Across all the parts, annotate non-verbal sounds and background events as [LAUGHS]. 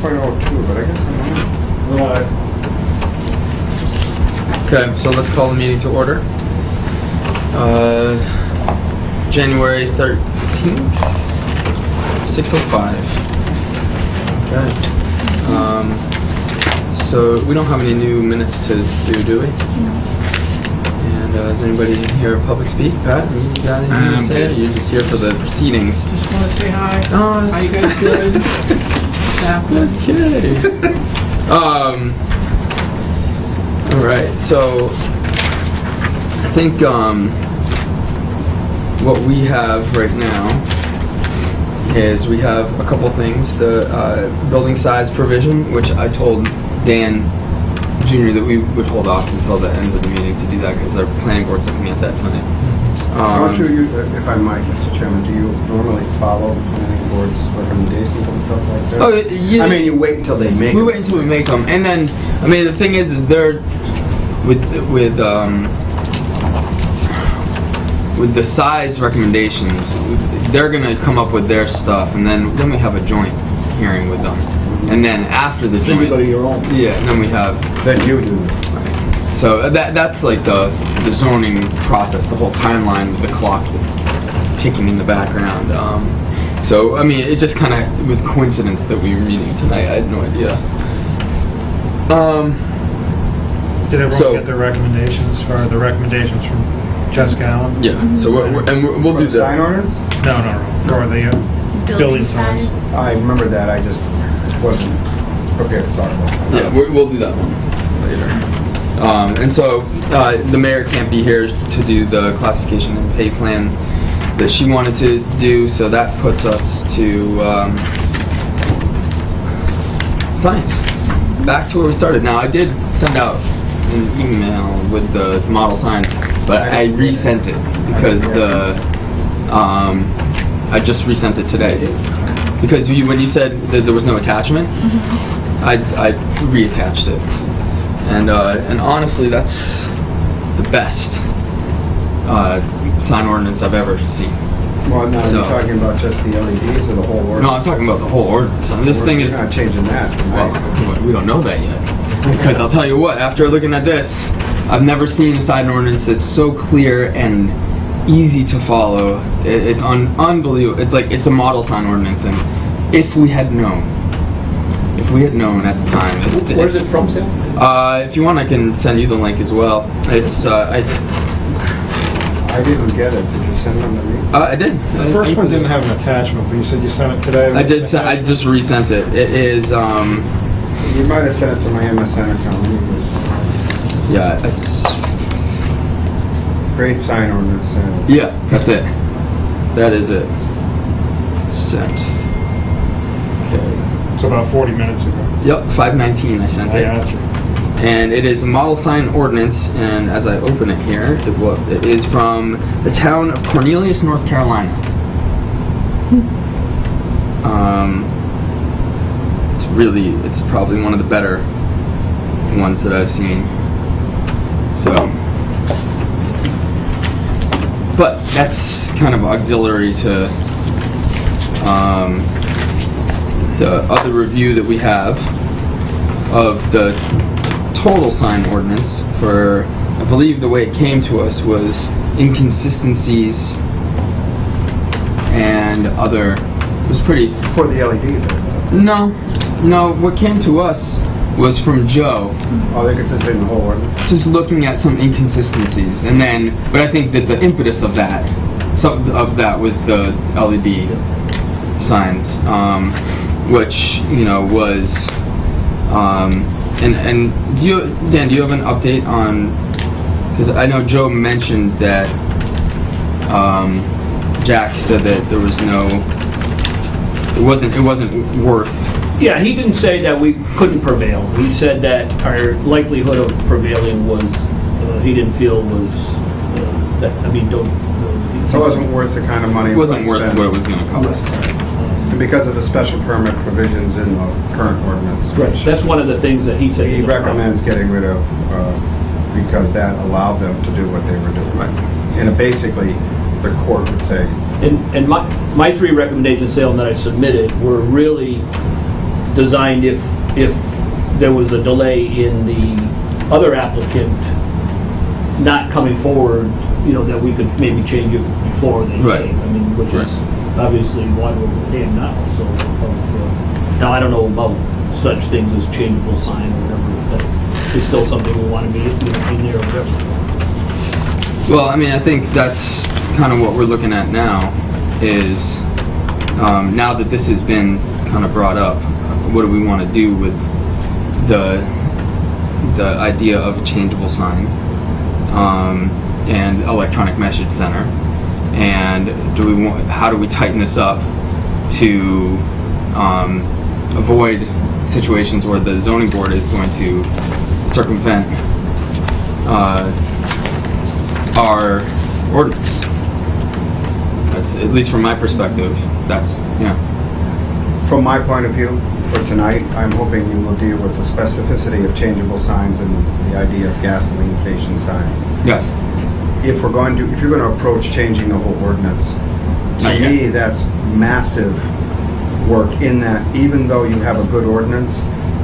Point two, but I guess I'm not. Okay, so let's call the meeting to order. Uh, January 13th, 6:05. Okay. Um, So we don't have any new minutes to do, do we? And uh, does anybody here public speak? Pat, you got anything to Um, say? Or You're just here for the proceedings? Just want to say hi. Oh, How you guys doing? [LAUGHS] Okay. [LAUGHS] um. All right. So I think um, what we have right now is we have a couple things. The uh, building size provision, which I told Dan Jr. that we would hold off until the end of the meeting to do that because our planning board's looking at that tonight. Um, Don't you, you- if I might, Mr. Chairman, do you normally follow the planning board's recommendations and stuff like that? Oh, yeah. I mean, you wait until they make We it. wait until we make them, and then I mean the thing is, is they're with with um with the size recommendations, they're gonna come up with their stuff, and then then we have a joint hearing with them, and then after the joint, Then you go to your own. yeah, and then we have Then you do. So that that's like the the zoning process, the whole timeline with the clock that's ticking in the background. Um, so I mean, it just kind of it was coincidence that we were meeting tonight. I had no idea. Um, Did everyone So- get their recommendations for the recommendations from Jessica Allen? yeah. So what, we're- and we'll, we'll do What, Sign that. orders? No, no, no, for the uh, building signs. I remember that, I just wasn't prepared to talk about that. Yeah, we, we'll do that one later. Um, and so uh, the mayor can't be here to do the classification and pay plan that she wanted to do, so that puts us to um, science. Back to where we started. Now I did send out an email with the model sign, but I resent it because the um, I just resent it today because you, when you said that there was no attachment, I, I reattached it, and uh, and honestly, that's the best uh, sign ordinance I've ever seen. Well, now, So- you're talking about just the LEDs or the whole ordinance? No, I'm talking about the whole ordinance. And this thing We're is not changing that well, we don't know that yet. Because I'll tell you what, after looking at this, I've never seen a sign ordinance that's so clear and easy to follow. It's un, unbelievable. It's like it's a model sign ordinance, and if we had known, if we had known at the time, it's, Where's it's- it from, Sam? Uh, if you want, I can send you the link as well. It's uh, I, I didn't get it, did you send it to me? uh, I did. The first one didn't have an attachment, but you said you sent it today. I did. Send, I just resent it. It is um, You might have sent it to my MSN account. Let yeah, it's Great sign ordinance. uh, Yeah, that's it. That is it. Sent. Okay. It's about 40 minutes ago. Yep, 519 I sent I it. And it is a model sign ordinance, and as I open it here, it, will, it is from the town of Cornelius, North Carolina. Um, it's really, it's probably one of the better ones that I've seen. So, but that's kind of auxiliary to um, the other review that we have of the total sign ordinance for, I believe the way it came to us was inconsistencies and other, it was pretty, For the LEDs. No, no, what came to us was from Joe, Oh, they could just say the whole ordinance? just looking at some inconsistencies, and then, but I think that the impetus of that, some of that was the LED signs, um, which you know was, um, and and do you Dan, do you have an update on? Because I know Joe mentioned that um, Jack said that there was no, it wasn't it wasn't worth. Yeah, he didn't say that we couldn't prevail. He said that our likelihood of prevailing was, uh, he didn't feel was, uh, that, I mean, don't. uh, It wasn't worth the kind of money. It wasn't worth spent. what it was going to cost. And because of the special permit provisions in the current ordinance. Right, that's one of the things that he said. He no problem. recommends getting rid of, uh, because that allowed them to do what they were doing. Right. And basically, the court would say, And, and my, my three recommendations, Salem, that I submitted were really designed if, if there was a delay in the other applicant not coming forward, you know, that we could maybe change it before they Right. came. I mean, which is obviously why we're here now, so. uh, Now, I don't know about such things as changeable sign or whatever, but it's still something we want to be, in there or whatever. Well, I mean, I think that's kind of what we're looking at now is um, now that this has been kind of brought up, what do we want to do with the the idea of a changeable sign um, and electronic message center? And do we want? How do we tighten this up to um, avoid situations where the zoning board is going to circumvent? Uh, our ordinance. That's, at least from my perspective, that's, yeah. From my point of view, for tonight, I'm hoping you will deal with the specificity of changeable signs and the idea of gasoline station signs. Yes. If we're going to, if you're going to approach changing the whole ordinance, to me, that's massive work in that even though you have a good ordinance,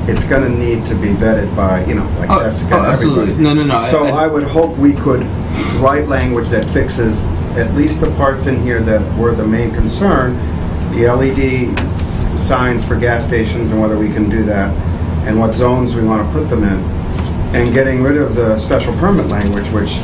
it's going to need to be vetted by, you know, like Oh, Jessica oh, absolutely. No, no, no, I- So I- I would hope we could write language that fixes at least the parts in here that were the main concern, the LED signs for gas stations and whether we can do that, and what zones we want to put them in, and getting rid of the special permit language, which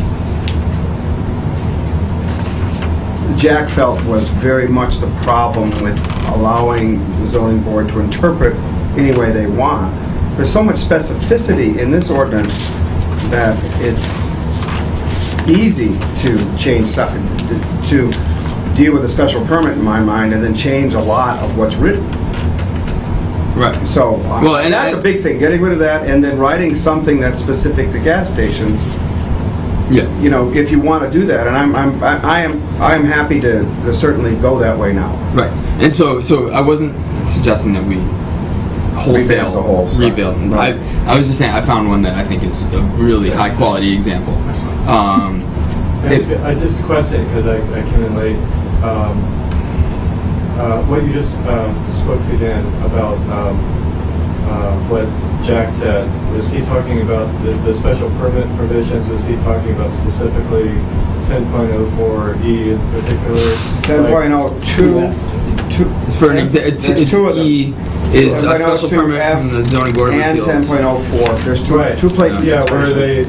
Jack felt was very much the problem with allowing the zoning board to interpret any way they want. There's so much specificity in this ordinance that it's easy to change, something, to deal with a special permit in my mind, and then change a lot of what's written. Right. So, uh, Well, and- that's a big thing, getting rid of that, and then writing something that's specific to gas stations Yeah. you know, if you want to do that, and I'm, I'm, I I am, I am happy to to certainly go that way now. Right. And so, so I wasn't suggesting that we wholesale Revamp the whole rebuild. Right. I, I was just saying I found one that I think is a really high quality example. Um, Yes, I just a question, because I, I came in late. Um, uh, What you just um, spoke to Dan about um, uh, what Jack said, was he talking about the, the special permit provisions? Was he talking about specifically 10.04E E in particular? Ten point oh two, two. it's for an exa- it's, it's two of them. E is a special permit F from the zoning board of And appeals. ten point oh four, there's two, Right. two places. Yeah, where they,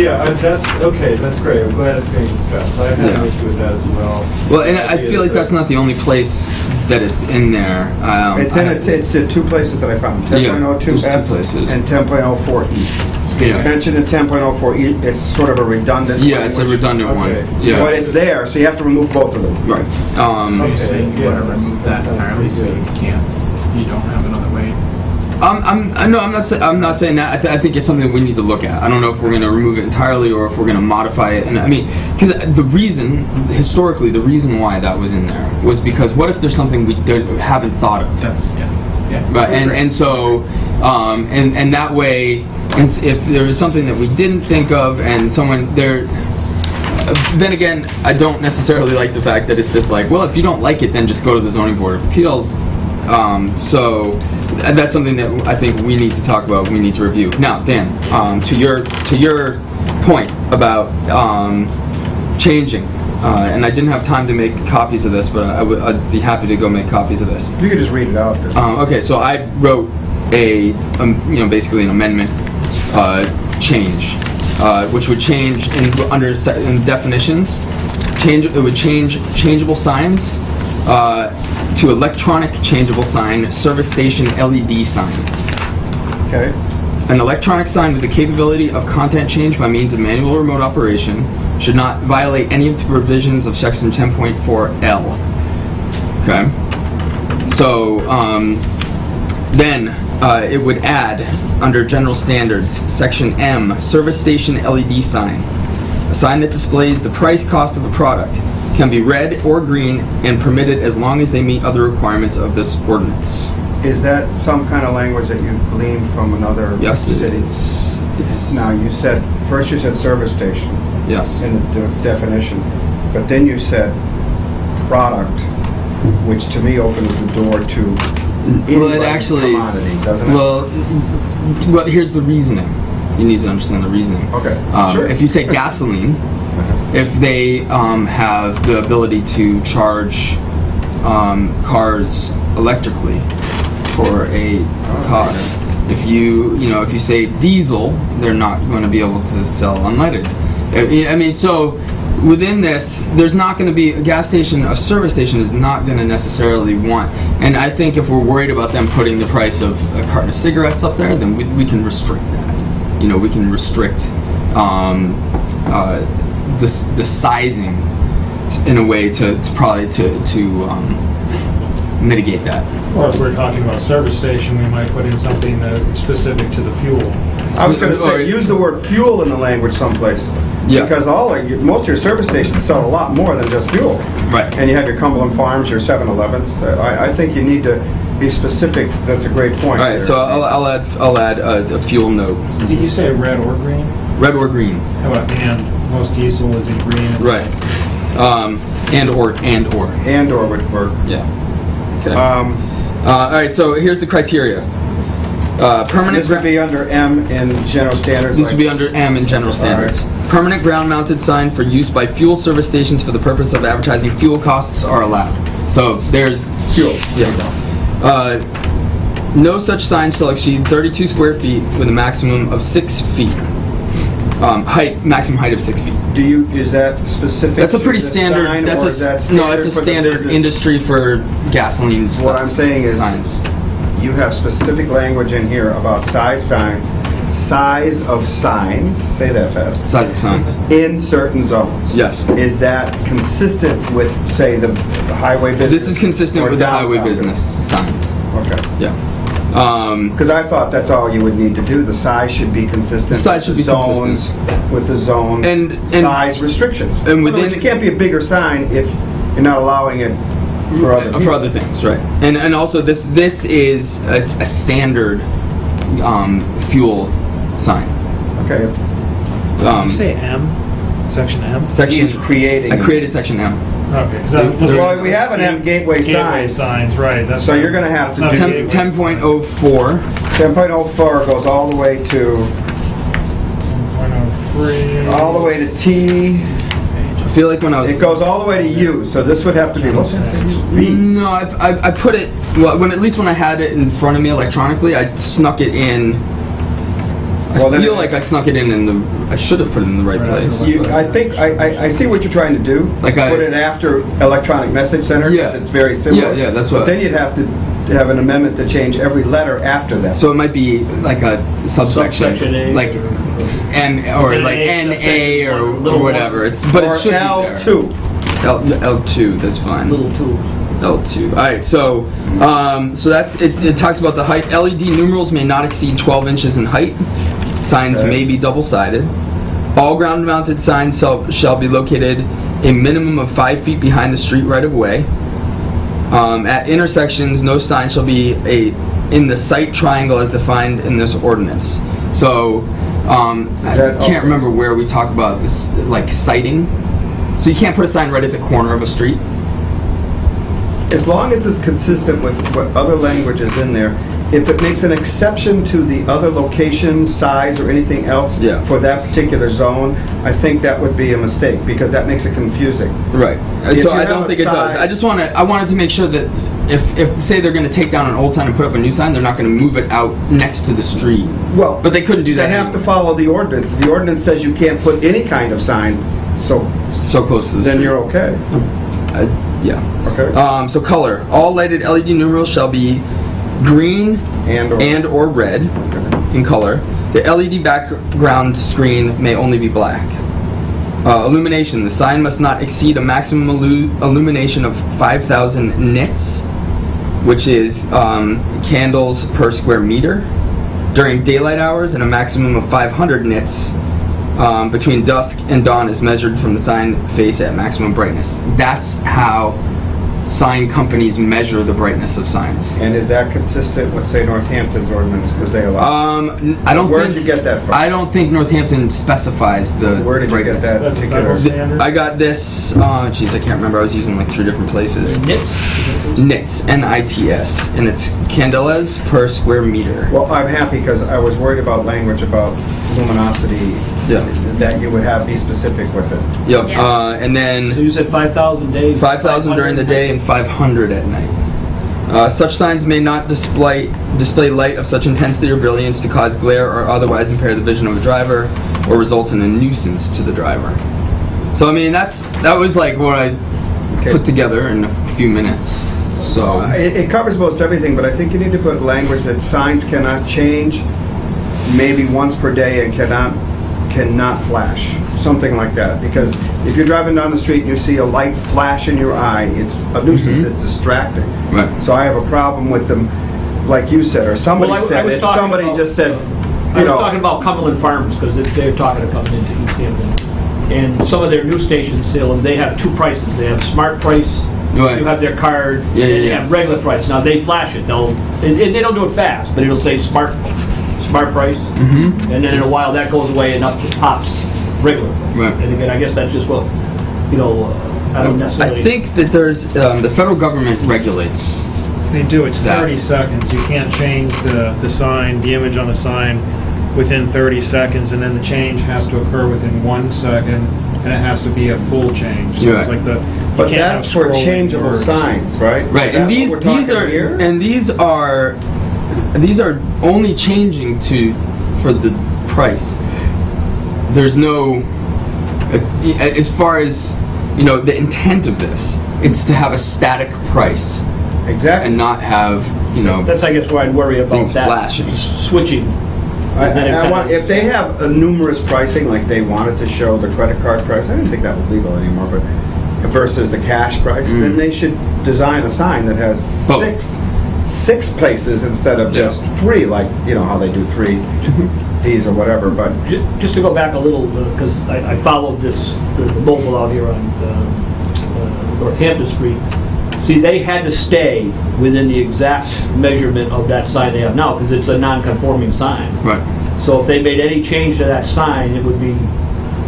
yeah, I- that's, okay, that's great. I'm glad it's being discussed. I had Yeah. an issue with that as well. Well, and I Idea feel like that's not the only place that it's in there. Um, It's in, I- it's, it's the two places that I found, ten Yeah, point oh two there's two F places. and ten point oh four E. It's Yeah. mentioned in ten point oh four E, it's sort of a redundant. Yeah, it's a language, redundant one. Okay. Yeah. But it's there, so you have to remove both of them. Right. Um, Okay, you saying you yeah, want to remove that that entirely so you can't, you don't have another way? I'm, I'm, I- no, I'm not. I'm not saying that. I, th- I think it's something we need to look at. I don't know if we're going to remove it entirely or if we're going to modify it. And I mean, because the reason, historically, the reason why that was in there was because what if there's something we don't, haven't thought of? That's, yeah, yeah. Right, and, and so, um, and, and that way, if there was something that we didn't think of and someone there, then again, I don't necessarily like the fact that it's just like, well, if you don't like it, then just go to the zoning board of appeals. Um, so that's something that I think we need to talk about. We need to review. Now, Dan, um, to your to your point about um, changing, uh, and I didn't have time to make copies of this, but I would I'd be happy to go make copies of this. You could just read it out. Um, okay, so I wrote a, um, you know, basically an amendment uh, change, uh, which would change in under in definitions. Change it would change changeable signs uh, to electronic changeable sign service station LED sign. Okay, An electronic sign with the capability of content change by means of manual remote operation should not violate any of the provisions of section 10.4L. Okay? So, um, then uh, it would add, under general standards, section M, service station LED sign. A sign that displays the price cost of a product can be red or green and permitted as long as they meet other requirements of this ordinance. is that some kind of language that you gleaned from another Yes, it city? is. It's, Now, you said, first you said service station yes. in the de- definition, but then you said product, which to me opens the door to Well, it actually. commodity, doesn't it? Well, well, here's the reasoning. You need to understand the reasoning. Okay, Um, sure. If you say [LAUGHS] gasoline, if they um, have the ability to charge um, cars electrically for a cost, if you you know if you say diesel, they're not going to be able to sell unleaded. I mean, so within this, there's not going to be a gas station, a service station is not going to necessarily want. And I think if we're worried about them putting the price of a carton of cigarettes up there, then we, we can restrict that. You know, we can restrict um, uh, the the sizing in a way to, to probably to to um, mitigate that. Or if we're talking about a service station, we might put in something that's specific to the fuel. I was going to say, use the word fuel in the language someplace. Yeah. Because all, of most of your service stations sell a lot more than just fuel. Right. And you have your Cumberland Farms, your 7-Elevens. I, I think you need to be specific. That's a great point. All right, there. so I'll, I'll add I'll add a, a fuel note, Did you say red or green? red or green. How about and? Most diesel is in green. Right. Um, and or and or. And/or would work. Yeah. Okay. Um, Uh, all right. So here's the criteria. Uh, permanent. This would be under M in general standards. This would be under M in general standards. Permanent ground-mounted sign for use by fuel service stations for the purpose of advertising fuel costs are allowed. So there's Fuel. Yeah. Uh, no such sign shall exceed 32 square feet with a maximum of six feet. Um, height, maximum height of six feet. Do you, is that specific That's a to pretty the standard. sign, That's or a is that s- no. It's a for the standard business? industry for gasoline stuff. What I'm saying is- signs. You have specific language in here about size sign, size of signs, say that fast, Size of signs. in certain zones. Yes. Is that consistent with, say, the highway business? This is consistent or with the highway downtown business signs. Okay. Yeah. Um, Because I thought that's all you would need to do. The size should be consistent. The size with should the be consistent. With the zone And- and- size restrictions. and In other words, within- It can't be a bigger sign if you're not allowing it for other for people. other things, right? And and also this this is a standard um, fuel sign. Okay. Did Um, you say M? Section M? section. He's creating. I created section M. Okay, because I was looking Well, we have an M gateway gateway signs. signs, right. that's So you're gonna have to not do- a 10, gateway 10.04. 10.04 goes all the way to, sign. 103. all the way to T. I feel like when I was. It goes all the way to U, so this would have to be, what's that? V. No, I, I, I put it. Well, when at least when I had it in front of me electronically, I snuck it in. I Well, then feel it- like I snuck it in in the. I should have put it in the right Right. place. You, I think, I, I, I see what you're trying to do. Like I- Put it after electronic message center, because Yeah. it's very similar. Yeah, yeah, that's what- But then you'd have to have an amendment to change every letter after that. So it might be like a subsection, Subsection A like or- s- N or like N A or, or whatever. It's but Or it should L be there. two. L L two. That's fine. Little two. L two. All right. So um, so that's it. It talks about the height. LED numerals may not exceed 12 inches in height. Signs Okay. may be double sided. All ground mounted signs shall, shall be located a minimum of five feet behind the street right of way. Um, at intersections, no sign shall be a in the sight triangle as defined in this ordinance. So, um, I can't remember where we talk about this, like sighting. So you can't put a sign right at the corner of a street. As long as it's consistent with what other language is in there, if it makes an exception to the other location, size, or anything else Yeah. for that particular zone, I think that would be a mistake, because that makes it confusing. Right. If so you I have don't a think it does. I just want to. I wanted to make sure that if, if say they're going to take down an old sign and put up a new sign, they're not going to move it out next to the street. Well, But they couldn't do that They have to anyway. follow the ordinance. The ordinance says you can't put any kind of sign, so So close to the then street. you're okay. Uh, yeah. Okay. Um, so color. All lighted LED numerals shall be green And or- and or red in color. The LED background screen may only be black. Uh, illumination. The sign must not exceed a maximum illu- illumination of 5,000 nits, which is um, candles per square meter, during daylight hours, and a maximum of 500 nits um, between dusk and dawn is measured from the sign face at maximum brightness. That's how sign companies measure the brightness of signs. And is that consistent with, say, Northampton's ordinance, because they allow? Um, n- I don't Where'd think. you get that from? I don't think Northampton specifies the Where did you get that particular? federal standard. I got this. Uh, geez, I can't remember. I was using like three different places. Nits? Nits, N-I-T-S, and it's candelas per square meter. Well, I'm happy because I was worried about language about luminosity, Yeah. that you would have, be specific with it. Yep. Yeah. Uh, and So then you said five thousand days? 5,000 during the day and 500 at night. Uh, such signs may not display display light of such intensity or brilliance to cause glare or otherwise impair the vision of a driver, or results in a nuisance to the driver. So I mean, that's that was like what I Okay. put together in a few minutes. So Uh, It, it covers most everything, but I think you need to put language that signs cannot change maybe once per day and cannot, cannot flash, something like that. Because if you're driving down the street and you see a light flash in your eye, it's a nuisance, Mhm. it's distracting. right. So I have a problem with them, like you said, or somebody Well, I- I said was it, talking somebody about- just said, I you was know. talking about Cumberland Farms, because they're talking about coming into Easthampton. And some of their new stations, still, and they have two prices. They have smart price, Right. you have their card, Yeah, and yeah, they yeah. have regular price. Now, they flash it, they'll, and and they don't do it fast, but it'll say smart, smart price. Mm-hmm. And then in a while, that goes away and up it pops regular. Right. And again, I guess that's just what, you know, uh, I don't necessarily. I think that there's um, the federal government regulates. They do, it's That. 30 seconds. You can't change the, the sign, the image on the sign within 30 seconds, and then the change has to occur within one second, and it has to be a full change. So You're it's like the, But that's for changeable words. signs, right? Right, Is and these we're these are here? and these are these are only changing to for the price. There's no as far as you know the intent of this. It's to have a static price Exactly. and not have you know That's, I guess, where I'd worry about Things that. flashing. s- Switching. I- And then it I- I want- If they have a numerous pricing, like they wanted to show the credit card price, I didn't think that was legal anymore, but versus the cash price, Mm. then they should design a sign that has Both. six, six places instead of Yeah. just three, like, you know, how they do three Ds or whatever, but Ju- Just to go back a little, because I I followed this, the the Mobil out here on um, uh, Northampton Street. See, they had to stay within the exact measurement of that sign they have now, because it's a non-conforming sign. right. So if they made any change to that sign, it would be,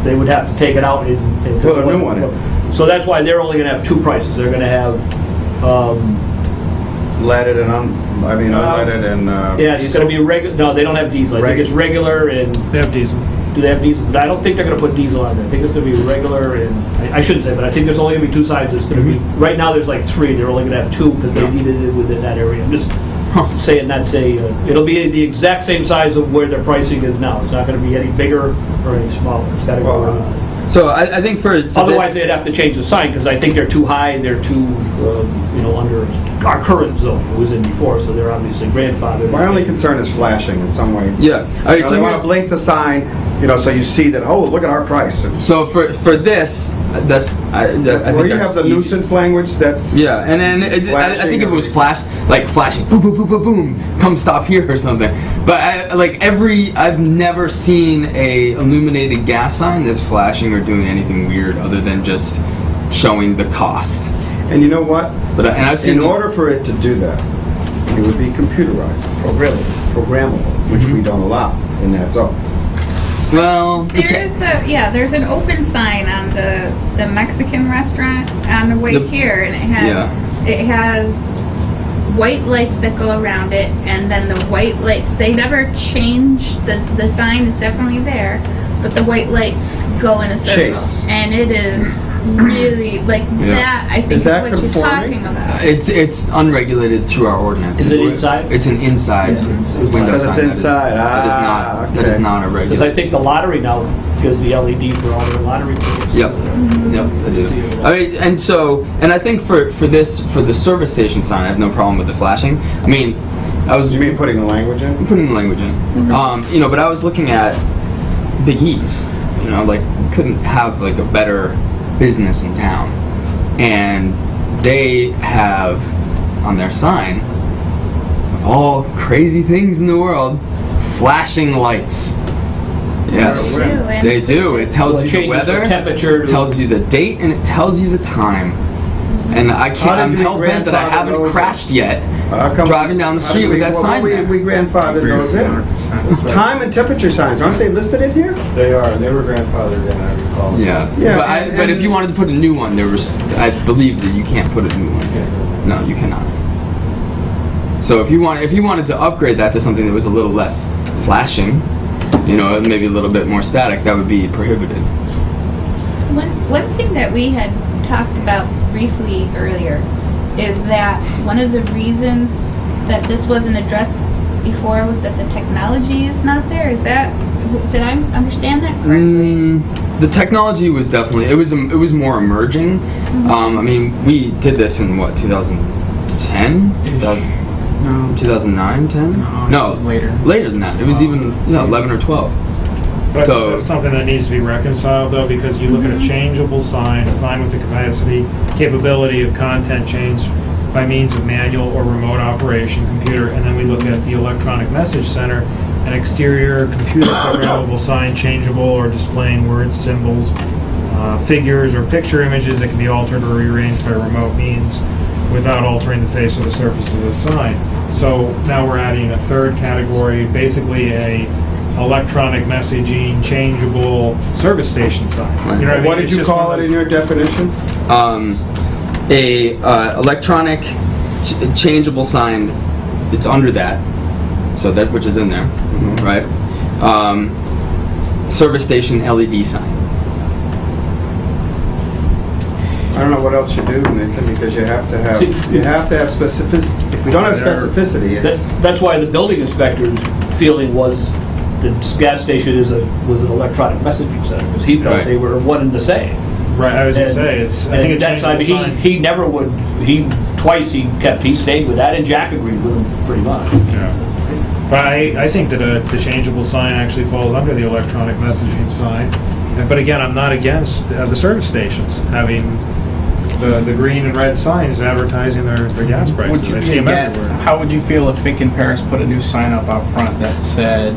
they would have to take it out and... and- Put a new one in. So that's why they're only gonna have two prices. They're gonna have, um, leaded and un, I mean, Uh, unleaded and, uh. yeah, it's gonna be regular, no, they don't have diesel. I think it's regular and They have diesel. Do they have diesel? I don't think they're gonna put diesel on there. I think it's gonna be regular and, I- I shouldn't say, but I think there's only gonna be two sides. It's gonna be, right now, there's like three. They're only gonna have two because they needed it within that area. I'm just Huh. saying that's a, uh, it'll be the exact same size of where their pricing is now. It's not gonna be any bigger or any smaller. It's gotta go. Well, So I, I think for, for Otherwise, this, they'd have to change the sign because I think they're too high. They're too, um, you know, under our current zone. It was in before, so they're obviously grandfathered. My only concern is flashing in some way. yeah. All You know, So they want to blink the sign, you know, so you see that, oh, look at our price. It's- so for for this, that's I, that, I Where think you have the easy. nuisance language, that's. Yeah, and then it, I, I think if it was flash, like flashing, boom, boom, boom, boom, boom, come stop here or something. But I, like every, I've never seen a illuminated gas sign that's flashing or doing anything weird other than just showing the cost. And you know what? But I- and I've seen In order for it to do that, it would be computerized, Oh, really? programmable, which mm-hmm. we don't allow in that zone. Well, okay. There's a yeah, there's an open sign on the the Mexican restaurant on the way The- here, and it has Yeah. it has white lights that go around it, and then the white lights they never change. the The sign is definitely there, but the white lights go in a circle, Chase. and it is really like Yeah. that. I think Is is, that what you're conforming? talking about. It's it's unregulated through our ordinance. Is it inside? It's an inside Yeah, window Because it's sign. that is- inside, that is ah, not that is okay. not a regular Because I regular. think the lottery now gives the LED for all their lottery tickets. Yep. Yep, I do. I mean, and so, and I think for for this for the service station sign, I have no problem with the flashing. I mean, I was You mean putting the language in? putting the language in. Um, you know, but I was looking at Big E's. You know, like couldn't have like a better business in town, and they have on their sign of all crazy things in the world, flashing lights. Yes, They do, and they do. It tells So you the changes the weather, temperature tells you the date, and it tells you the time. and I can't. How did I'm hell bent that I haven't crashed yet. How come- Driving down the street did with we- that well, sign We, we grandfathered those in. Time and temperature signs, aren't they listed in here? They are, they were grandfathered in, I recall. Yeah, Yeah, but, I, but if you wanted to put a new one, there was. I believe that you can't put a new one. No, you cannot. So if you want, if you wanted to upgrade that to something that was a little less flashing, you know, maybe a little bit more static, that would be prohibited. One, one thing that we had talked about briefly earlier is that one of the reasons that this wasn't addressed before was that the technology is not there. Is that, did I understand that correctly? Mm, the technology was definitely it was it was more emerging. Um, I mean, we did this in what 2010, 2000, No. 2009, 10? No, it was later. Later than that. It was even you know 11 or 12. But So- that's something that needs to be reconciled though, because you look at a changeable sign, a sign with the capacity, capability of content change by means of manual or remote operation computer, and then we look at the electronic message center, an exterior computer programmable [COUGHS] sign changeable or displaying words, symbols, uh, figures, or picture images that can be altered or rearranged by remote means without altering the face or the surface of the sign. So now we're adding a third category, basically a electronic messaging changeable service station sign. You know what I mean? What did It's you call it in your definitions? Um, a uh, electronic ch- changeable sign. It's under that, so that which is in there, right? Um, service station LED sign. I don't know what else you do, Nathan, because you have to have, See- you have to have specific, if we don't have specificity, That, that's why the building inspector's feeling was the gas station is a, was an electronic messaging center, because he felt Right. they were one and the same. Right, I was gonna say, it's, I think and it's that's, I mean, changeable sign. he, he never would, he, twice he kept, he stayed with that, and Jack agreed with him pretty much. Yeah. But I, I think that uh, the changeable sign actually falls under the electronic messaging sign. And- But again, I'm not against uh, the service stations having the, the green and red signs advertising their, their gas prices. Would prices. you I see them again, everywhere. how would you feel if Fink and Paris put a new sign up out front that said,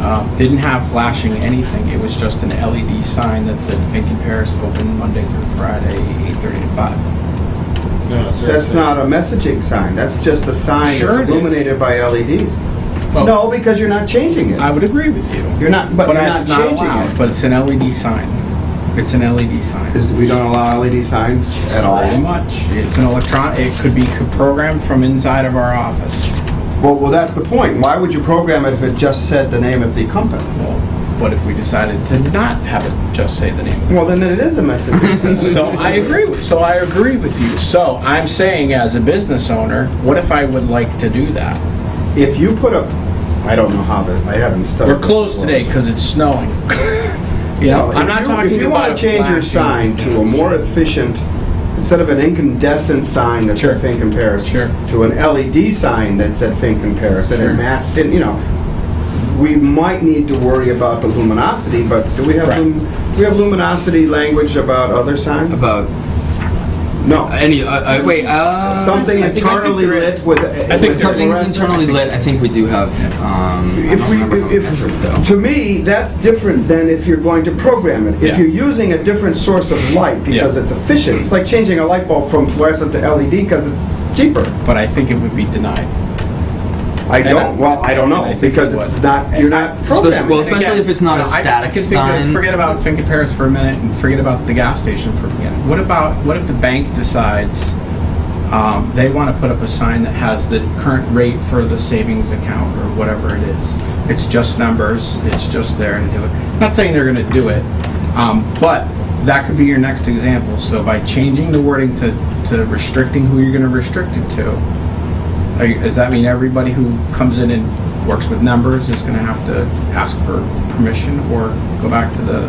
um, didn't have flashing anything, it was just an LED sign that said Fink and Paris open Monday through Friday, 8:30 to 5? No, service that's not a messaging sign, that's just a sign Sure that's it is. illuminated by LEDs. Well- No, because you're not changing it. I it. would agree with you. You're not, but you're not it's not changing allowed, it. But it's an LED sign. It's an LED sign. Is, we don't allow LED signs at Pretty all? much. It's an electron, it could be programmed from inside of our office. Well, well, that's the point, why would you program it if it just said the name of the company? Well, what if we decided to not have it just say the name? Well, then it is a message. [LAUGHS] So I agree with, so I agree with you. So I'm saying as a business owner, what if I would like to do that? If you put up, I don't know how the, I haven't studied. We're closed today because it's snowing. [LAUGHS] You know, Well, I'm not you- talking If you about want to change your sign to a more efficient, instead of an incandescent sign that Sure. said Fink and Paris, Sure. to an LED sign that said Fink and Paris, and Sure. it matched, and, you know, we might need to worry about the luminosity, but do we have, Right. lum- do we have luminosity language about other signs? About No. any uh, uh, wait uh, Something I think- I think internally lit with. I think with something's fluorescent? internally lit. I think we do have. Um, If we, remember how we measured it, though. if, to me, that's different than if you're going to program it. If Yeah. you're using a different source of light because Yeah. it's efficient, it's like changing a light bulb from fluorescent to LED because it's cheaper. But I think it would be denied. I don't, well, I don't know, because it it's not, you're not programming. well, especially if it's not a static can think of- sign. Forget about Fink and Paris for a minute and forget about the gas station for a minute. What about, what if the bank decides um, they want to put up a sign that has the current rate for the savings account or whatever it is? It's just numbers, it's just there to do it. Not saying they're going to do it, um, but that could be your next example. So by changing the wording to, to restricting who you're going to restrict it to, you- Does that mean everybody who comes in and works with numbers is gonna have to ask for permission or go back to the,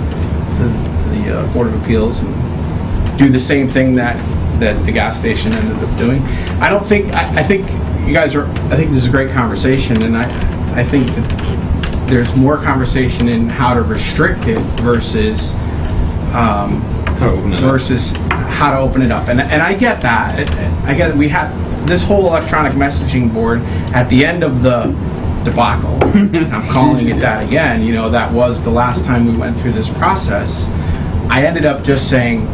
to the uh, Board of Appeals and do the same thing that, that the gas station ended up doing? I don't think, I, I think you guys are, I think this is a great conversation and I, I think that there's more conversation in how to restrict it versus, um, How to open it up. versus how to open it up. And, and I get that. I get, we had, this whole electronic messaging board, at the end of the debacle, I'm calling it that again, you know, that was the last time we went through this process, I ended up just saying,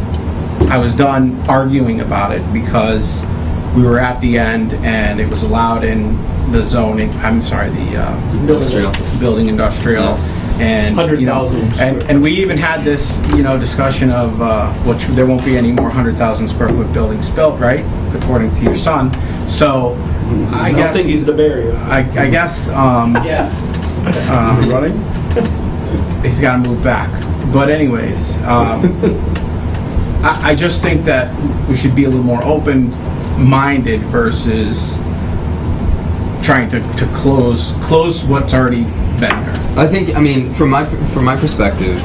I was done arguing about it because we were at the end and it was allowed in the zoning, I'm sorry, the, uh, Industrial. building industrial and, you know, 100,000 and, and we even had this, you know, discussion of, uh, which there won't be any more hundred thousand square foot buildings built, right? According to your son. So, I I don't guess, think he's the barrier. I, I guess, um, Yeah. um, Running? he's gotta move back. But anyways, um, [LAUGHS] I, I just think that we should be a little more open-minded versus trying to, to close, close what's already been there. I think, I mean, from my from my perspective,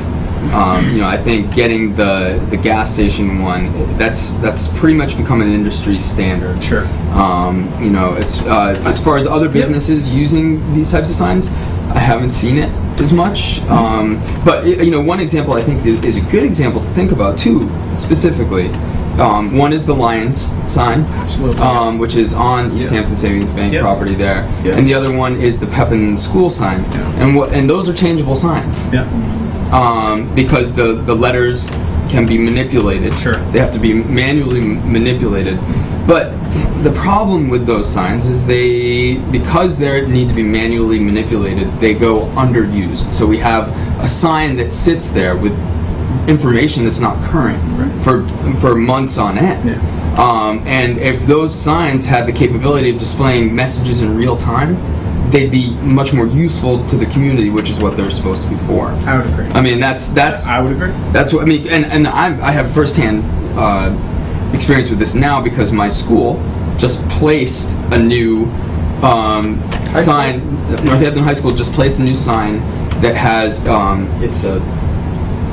um, you know, I think getting the the gas station one, that's that's pretty much become an industry standard. Sure. Um, you know, as uh, as far as other businesses using these types of signs, I haven't seen it as much. Um, but you know, one example I think is a good example to think about too, specifically. Um, one is the Lions sign, Absolutely. um, which is on Easthampton Yeah. Savings Bank Yep. property there, Yeah. and the other one is the Pepin School sign, Yeah. and what and those are changeable signs Yeah. um, because the the letters can be manipulated. Sure. They have to be manually m- manipulated. But the problem with those signs is they, because they need to be manually manipulated, they go underused. So we have a sign that sits there with information that's not current for for months on end. Yeah. Um, and if those signs had the capability of displaying messages in real time, they'd be much more useful to the community, which is what they're supposed to be for. I would agree. I mean, that's that's I would agree. that's what I mean, and and I, I have firsthand uh, experience with this now because my school just placed a new um, sign. Northampton High School just placed a new sign that has um, it's a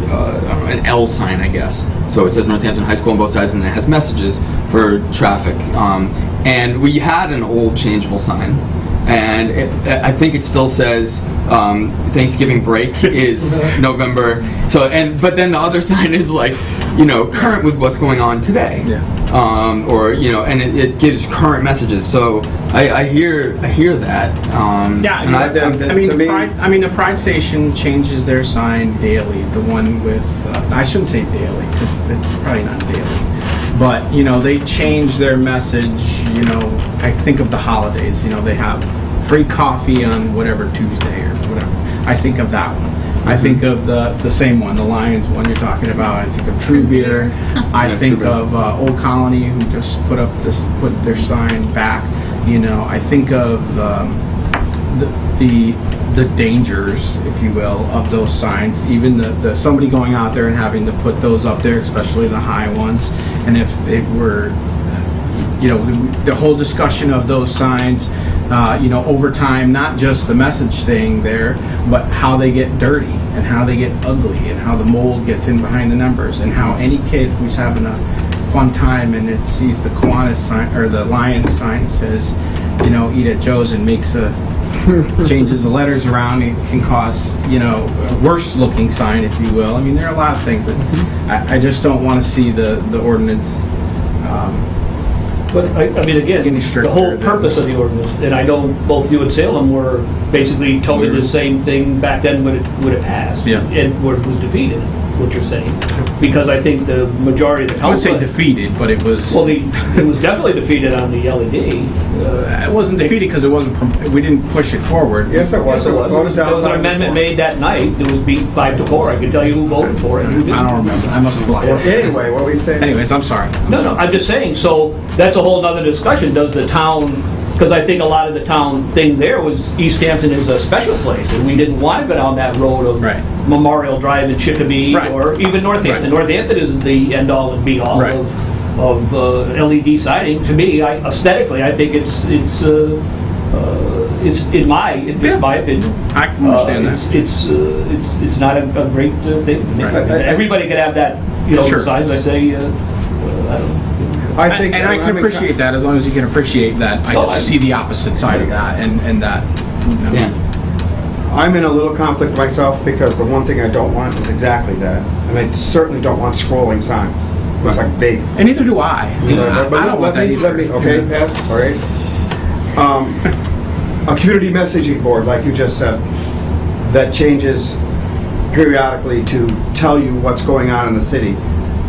uh, I don't know, an L sign, I guess. So it says Northampton High School on both sides, and it has messages for traffic. Um, and we had an old changeable sign, and it, I think it still says um, Thanksgiving break is [LAUGHS] November. So and but then the other [LAUGHS] sign is like, you know, current with what's going on today. Yeah. Um, or you know, and it, it gives current messages. So I, I hear I hear that. Um, Yeah, I and mean, I, the- the- I mean, the Pride, I mean, the Pride Station changes their sign daily. The one with, uh, I shouldn't say daily, because it's probably not daily. But, you know, they change their message, you know, I think of the holidays, you know, they have free coffee on whatever Tuesday or whatever. I think of that one. I think of the, the same one, the Lions one you're talking about. I think of True Beer. I think of uh, Old Colony who just put up this, put their sign back. You know, I think of um, the, the the dangers, if you will, of those signs. Even the, the somebody going out there and having to put those up there, especially the high ones. And if it were, you know, the, the whole discussion of those signs, uh, you know, over time, not just the message staying there, but how they get dirty and how they get ugly and how the mold gets in behind the numbers and how any kid who's having a fun time and it sees the Kiwanis sign or the Lions sign says, you know, eat at Joe's and makes a [LAUGHS] changes the letters around, it can cause, you know, a worse looking sign, if you will. I mean, there are a lot of things that I, I just don't want to see the, the ordinance. Um, But I, I mean, again, the whole than- purpose of the ordinance, and I know both you and Salem were basically told me the same thing back then when it, when it passed. Yeah. And where it was defeated, what you're saying. Because I think the majority of the I would say council. defeated, but it was, Well, the, it was definitely defeated on the LED. uh, it wasn't defeated because it wasn't, prom- we didn't push it forward. Yes, it was. Yes, it was. voted down There was an five to amendment four. made that night, it was beat five to four. I can tell you who voted for it and who didn't. I don't remember, I must have blocked Well, it. Anyway, what we saying? Anyways, I'm sorry. I'm No, no, sorry. I'm just saying, so that's a whole nother discussion. Does the town, because I think a lot of the town thing there was Easthampton is a special place, and we didn't want to go down that road of Right. Memorial Drive in Chicopee, Right. or even Northampton. Northampton isn't the end-all and be-all Right. of, of uh, LED siding. To me, I- aesthetically, I think it's, it's, uh, uh, it's, in my, in Yeah. my opinion. I can Uh, understand It's, that. it's, uh, it's, it's not a, a great uh, thing. Right. I- I- Everybody could have that, you know, Sure. signs, I say, uh, I think. And I can appreciate that, as long as you can appreciate that. I I- see the opposite side of that, and, and that, you know. yeah. I'm in a little conflict myself because the one thing I don't want is exactly that. And I certainly don't want scrolling signs. Looks like babies. And neither do I. You know, I I don't want let that let me, either. okay, Pat, all right? Um, A community messaging board, like you just said, that changes periodically to tell you what's going on in the city.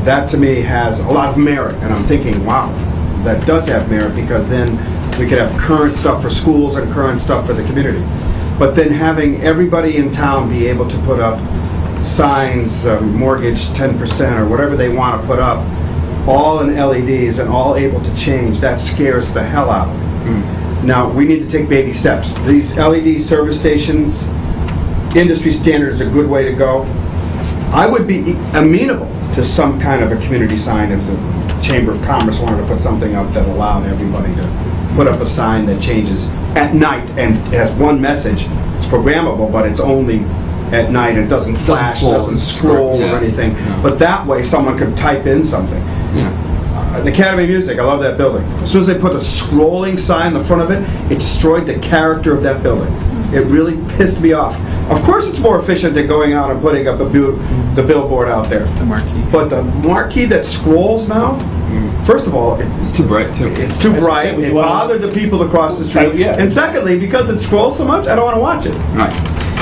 That to me has a lot of merit, and I'm thinking, wow, that does have merit, because then we could have current stuff for schools and current stuff for the community. But then having everybody in town be able to put up signs, uh, mortgage 10% or whatever they want to put up, all in LEDs and all able to change, that scares the hell out of me. Now, we need to take baby steps. These LED service stations, industry standard is a good way to go. I would be amenable to some kind of a community sign if the Chamber of Commerce wanted to put something up that allowed everybody to put up a sign that changes at night and has one message. It's programmable, but it's only at night. It doesn't flash, doesn't it's- scroll yeah. or anything. No. But that way, someone could type in something. Yeah. Uh, The Academy of Music, I love that building. As soon as they put a scrolling sign in the front of it, it destroyed the character of that building. It really pissed me off. Of course, it's more efficient than going out and putting up a bu- the billboard out there. The marquee. But the marquee that scrolls now, first of all, it- It's too bright too. it's too That's- bright. would you It wanna- bothered the people across the Uh, street. yeah. And secondly, because it scrolls so much, I don't want to watch it. Right.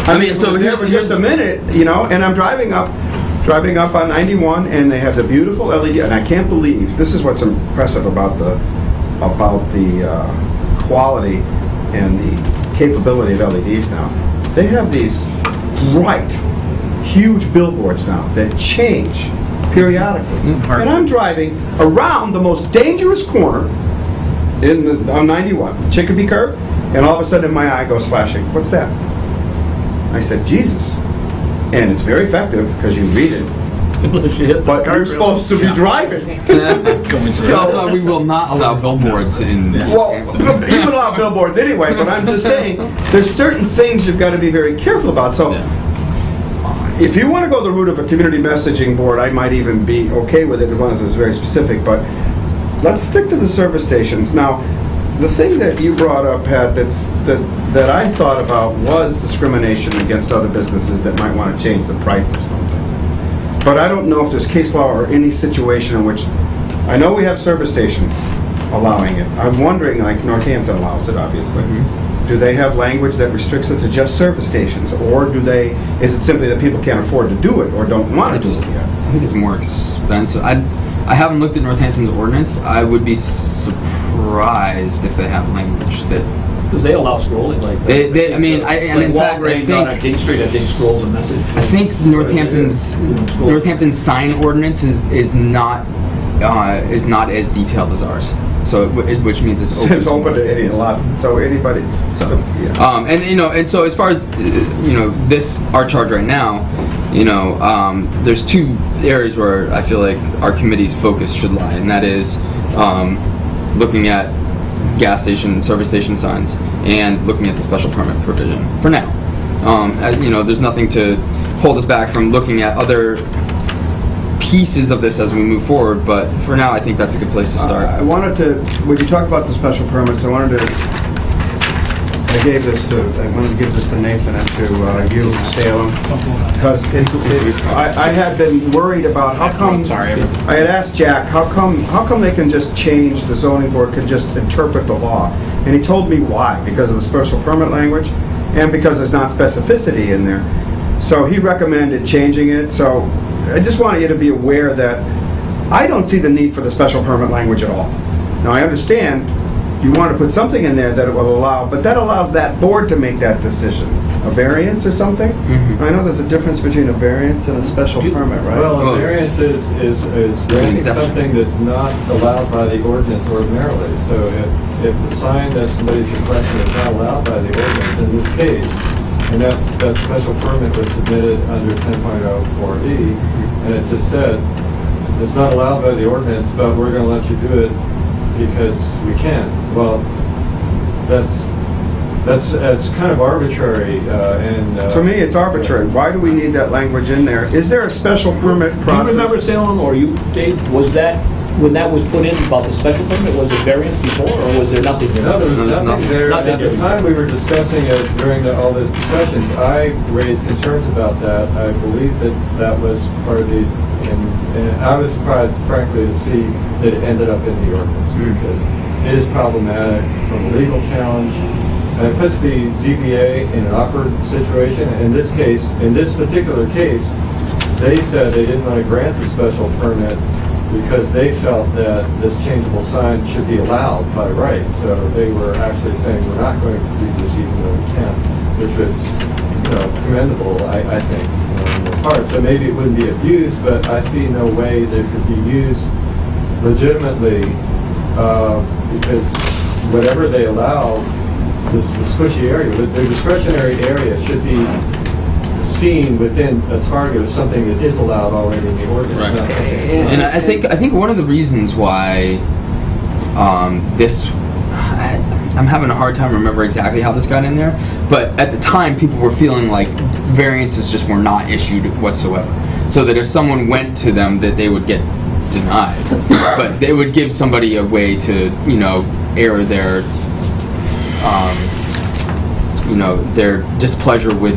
I, mean, so here for here's just a minute, you know, and I'm driving up, driving up on 91, and they have the beautiful LED, and I can't believe this is what's impressive about the about the uh, quality and the capability of LEDs now. They have these bright, huge billboards now that change periodically, Mm, and I'm driving around the most dangerous corner in the, on 91, Chicopee curve, and all of a sudden my eye goes flashing. What's that? I said, Jesus. And it's very effective because you read it, Unless you hit the but you're supposed to be driving. [LAUGHS] so that's why we will not allow billboards in. Well, you would allow billboards anyway, but I'm just saying, there's certain things you've got to be very careful about. So if you want to go the route of a community messaging board, I might even be okay with it as long as it's very specific, but let's stick to the service stations. Now, the thing that you brought up, Pat, that's, that, that I thought about was discrimination against other businesses that might want to change the price of something. But I don't know if there's case law or any situation in which, I know we have service stations allowing it. I'm wondering, like Northampton allows it, obviously. Mm-hmm. Do they have language that restricts it to just service stations? Or do they, is it simply that people can't afford to do it or don't want to do it yet? I think it's more expensive. I, I haven't looked at Northampton's ordinance. I would be surprised if they have language that. Because they allow scrolling like that. They- they- I mean, I- and in fact, I Walgreens think- on King Street, I think scrolls a message. I think Northampton's Cool. Northampton's sign ordinance is is not uh, is not as detailed as ours. So it, it, which means it's open. It's open to any, lots, so anybody. So, yeah. um, and you know, and so as far as uh, you know, this our charge right now, you know, um, there's two areas where I feel like our committee's focus should lie, and that is um, looking at gas station, service station signs, and looking at the special permit provision for now. Um, uh, you know, there's nothing to hold us back from looking at other pieces of this as we move forward, but for now, I think that's a good place to Uh, I wanted to, when you talk about the special permits, I wanted to, I gave this to, I wanted to give this to Nathan and to uh, you, Salem, because it's, it's, I I had been worried about how come. Sorry. I had asked Jack, how come, how come they can just change, the zoning board can just interpret the law? And he told me why, because of the special permit language, and because there's not specificity in there. So he recommended changing it, so I just wanted you to be aware that I don't see the need for the special permit language at all. Now, I understand you want to put something in there that it will allow, but that allows that board to make that decision. A variance or something? Mhm. I know there's a difference between a variance and a special You- permit, right? Well, Well- a variance is, is, is granting something that's not allowed by the ordinance ordinarily. So if, if the sign that somebody's requesting is not allowed by the ordinance in this case, and that, that special permit was submitted under 10.04E, and it just said, it's not allowed by the ordinance, but we're gonna let you do it because we can. Well, that's, that's, as kind of arbitrary, uh, and. uh, To me, it's arbitrary. Why do we need that language in there? Is there a special permit process? Do you remember Salem, or you, Dave, was that, when that was put in about the special permit, was it variance before, or was there nothing there? No, there was No, nothing there. Nothing At the there. time we were discussing it, during the- all those discussions, I raised concerns about that. I believe that that was part of the, and and I was surprised frankly to see that it ended up in the ordinance Mm. because it is problematic from a legal challenge. And it puts the ZBA in an awkward situation. In this case, in this particular case, they said they didn't want to grant the special permit because they felt that this changeable sign should be allowed by right. So they were actually saying, we're not going to do this even though we can, which was, you know, commendable, I, I think, you know, on their part. So maybe it wouldn't be abused, but I see no way that it could be used legitimately, uh, because whatever they allow, this, the squishy area, the the discretionary area should be seen within a target of something that is allowed already in the ordinance, Right. not something that's not. And I think I think one of the reasons why um, this I, I'm having a hard time remember exactly how this got in there, but at the time people were feeling like variances just were not issued whatsoever. So that if someone went to them, that they would get denied, but they would give somebody a way to you know air their um, you know their displeasure with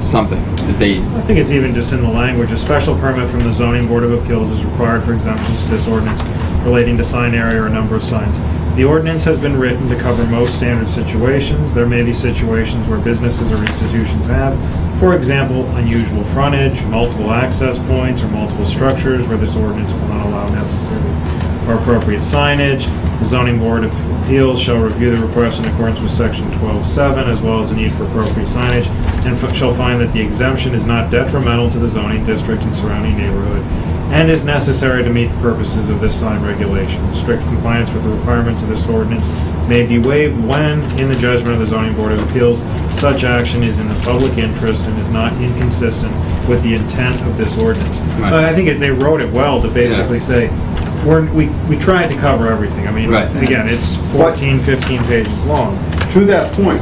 something that they I think it's even just in the language, a special permit from the zoning board of appeals is required for exemptions to this ordinance relating to sign area or number of signs. The ordinance has been written to cover most standard situations. There may be situations where businesses or institutions have, for example, unusual frontage, multiple access points, or multiple structures where this ordinance will not allow necessary or appropriate signage. The zoning board of appeals shall review the request in accordance with section 12.7 as well as the need for appropriate signage and shall find that the exemption is not detrimental to the zoning district and surrounding neighborhood and is necessary to meet the purposes of this sign regulation. Strict compliance with the requirements of this ordinance may be waived when, in the judgment of the zoning board of appeals, such action is in the public interest and is not inconsistent with the intent of this ordinance. Right. So I think it- they wrote it well to basically say, we're, we, we tried to cover everything. I mean, Right. again, it's 14, 15 pages long. To that point,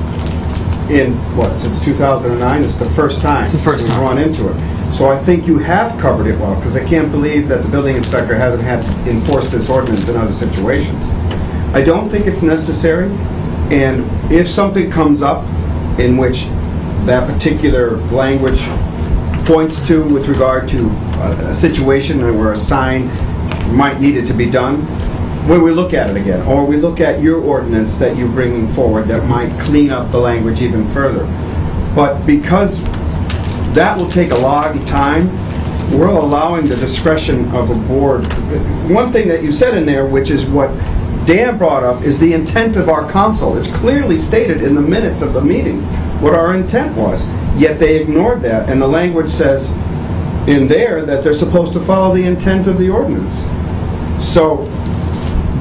in, what, since 2009, it's the first time. It's the first we've time. run into it. So I think you have covered it well, because I can't believe that the building inspector hasn't had to enforce this ordinance in other situations. I don't think it's necessary, and if something comes up in which that particular language points to with regard to a a situation where a sign might need it to be done, when we look at it again, or we look at your ordinance that you're bringing forward that might clean up the language even further. But because that will take a long time, we're allowing the discretion of a board. One thing that you said in there, which is what Dan brought up, is the intent of our council. It's clearly stated in the minutes of the meetings what our intent was, yet they ignored that, and the language says in there that they're supposed to follow the intent of the ordinance. So,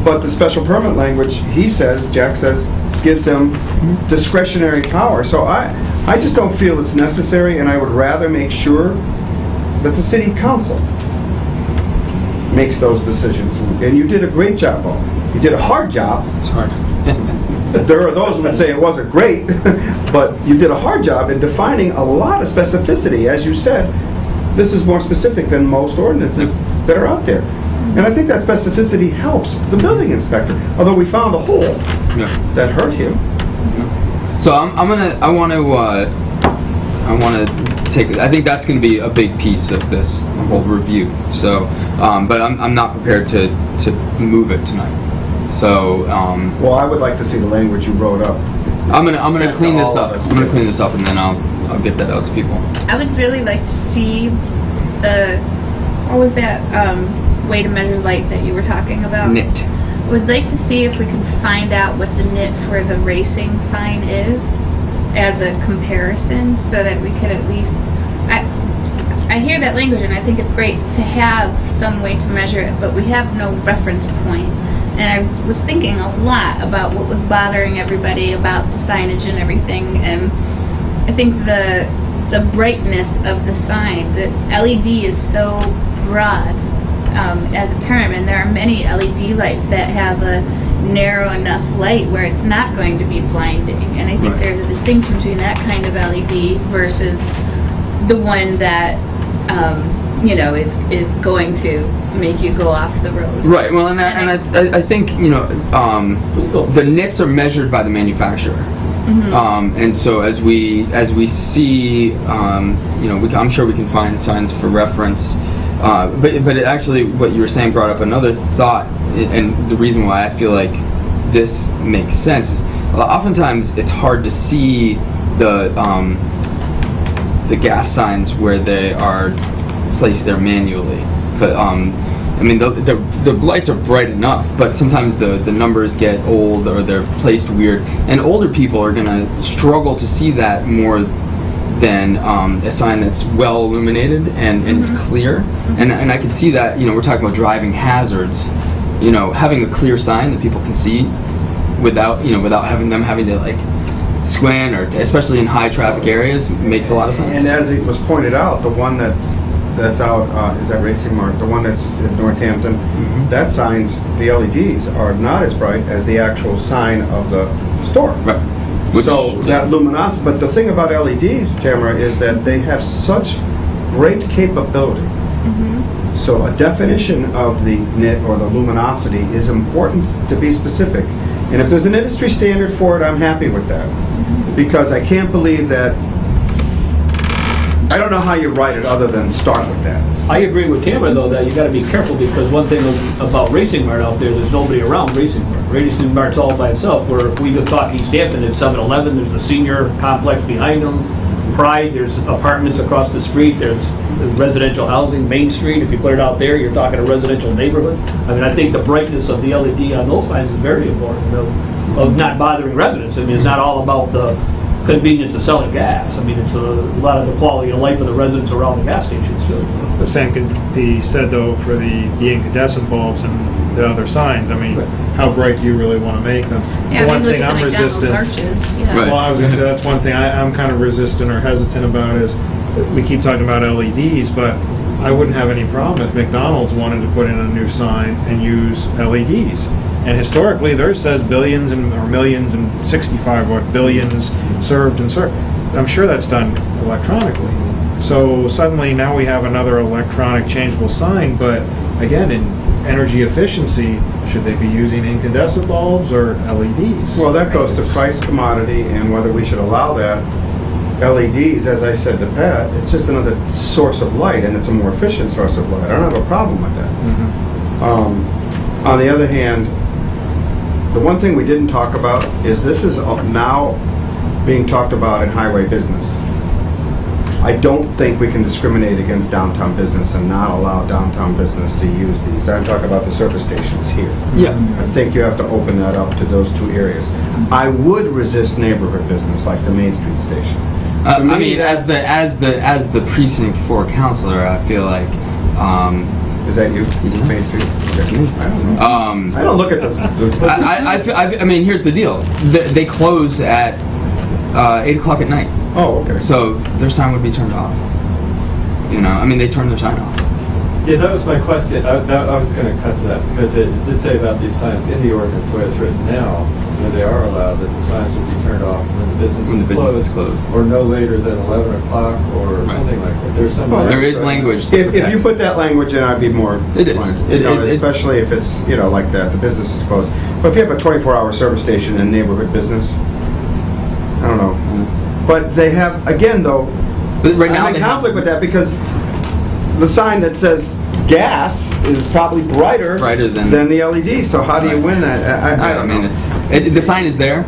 but the special permit language, he says, Jack says, gives them discretionary power. So I, I just don't feel it's necessary, and I would rather make sure that the city council makes those decisions. And you did a great job, Bo. You did a hard job. it's hard. [LAUGHS] There are those who would say it wasn't great, [LAUGHS] but you did a hard job in defining a lot of specificity. As you said, this is more specific than most ordinances that are out there. And I think that specificity helps the building inspector, although we found a hole Yeah. that hurt him. So I'm, I'm gonna I want to uh, I want to take I think that's gonna be a big piece of this whole review. So, um, but I'm, I'm not prepared to to move it tonight. So um, Well, I would like to see the language you wrote up. I'm gonna I'm gonna Sent to clean this up. I'm gonna clean this up and then I'll I'll get that out to people. I would really like to see the, what was that, um, way to measure light that you were talking about? Nit. Would like to see if we can find out what the nit for the racing sign is as a comparison, so that we could at least, I, I hear that language and I think it's great to have some way to measure it, but we have no reference point. And I was thinking a lot about what was bothering everybody about the signage and everything, and I think the the brightness of the sign, the LED is so broad um, as a term, and there are many LED lights that have a narrow enough light where it's not going to be blinding. And I think Right. there's a distinction between that kind of LED versus the one that um, you know is is going to make you go off the road. Right. Well, and I, and I, I- I think you know um, the nits are measured by the manufacturer. Um, and so as we as we see, um, you know, we, I'm sure we can find signs for reference. Uh, but but actually, what you were saying brought up another thought, and the reason why I feel like this makes sense is oftentimes it's hard to see the um, the gas signs where they are placed there manually. But um, I mean, the, the the lights are bright enough, but sometimes the the numbers get old or they're placed weird, and older people are gonna struggle to see that more than um, a sign that's well illuminated and, and it's clear. And, and I could see that, you know, we're talking about driving hazards. You know, having a clear sign that people can see without, you know, without having them having to like squint or especially in high traffic areas makes a lot of sense. And as it was pointed out, the one that, that's out, uh, is that Racing Mart, the one that's in Northampton, Mhm. that signs, the LEDs are not as bright as the actual sign of the store. right. Which- So that luminosity, but the thing about LEDs, Tamara, is that they have such great capability. Mm-hmm. So a definition of the nit or the luminosity is important to be specific. And if there's an industry standard for it, I'm happy with that. Mm-hmm. Because I can't believe that, I don't know how you write it other than start with that. I agree with Tamara, though, that you gotta be careful, because one thing about Racing Mart out there, there's nobody around Racing Mart. Racing Mart's all by itself, where if we go talk Easthampton, it's 7-Eleven, there's a senior complex behind them, Pride, there's apartments across the street, there's residential housing, Main Street, if you put it out there, you're talking a residential neighborhood. I mean, I think the brightness of the LED on those signs is very important, of, of not bothering residents. I mean, it's not all about the convenience of selling gas. I mean, it's a lot of the quality of life of the residents around the gas stations, so. The same could be said though for the, the incandescent bulbs and the other signs. I mean, how bright do you really want to make them? Yeah, The we one look thing at the I'm McDonald's resistant. arches, yeah. Right. Well, I was gonna say, that's one thing I, I'm kind of resistant or hesitant about is, we keep talking about LEDs, but I wouldn't have any problem if McDonald's wanted to put in a new sign and use LEDs. And historically, theirs says billions and, or millions and sixty-five or billions served and served. I'm sure that's done electronically. So suddenly now we have another electronic changeable sign, but again, in energy efficiency, should they be using incandescent bulbs or LEDs? Well, that goes to price commodity and whether we should allow that. LEDs, as I said to Pat, it's just another source of light and it's a more efficient source of light. I don't have a problem with that. Mhm. Um, On the other hand, the one thing we didn't talk about is this is now being talked about in highway business. I don't think we can discriminate against downtown business and not allow downtown business to use these. I'm talking about the service stations here. Yeah. I think you have to open that up to those two areas. I would resist neighborhood business like the Main Street station. Uh, I mean, as the as the as the precinct four counselor, I feel like, um, Is that you, Yeah. Main Street? It's me. I don't know. um, I don't look at this. I, I, I, feel- I, I mean, here's the deal. They, they close at uh, eight o'clock at night, Oh, okay. so their sign would be turned off. You know, I mean, they turn their sign off. Yeah, that was my question. I, that, I was going to cut to that because it did say about these signs in the ordinance, the way it's written now, where they are allowed, that the signs will be turned off when the business When the is business is closed. closed. Or no later than 11 o'clock or Right. something like that. There's some. Well, There that's is right. language that If, if you put that language in, I'd be more. It is. inclined. It- You know, it- it's- Especially if it's, you know, like that, the business is closed. But if you have a 24-hour service station in neighborhood business, I don't know. Mm-hmm. But they have, again, though, But right now I'm they in have- conflict with that because the sign that says gas is probably brighter. Brighter than- Than the LED, so how do you win that? I, I- I Yeah, I don't mean, know. it's it, the sign is there,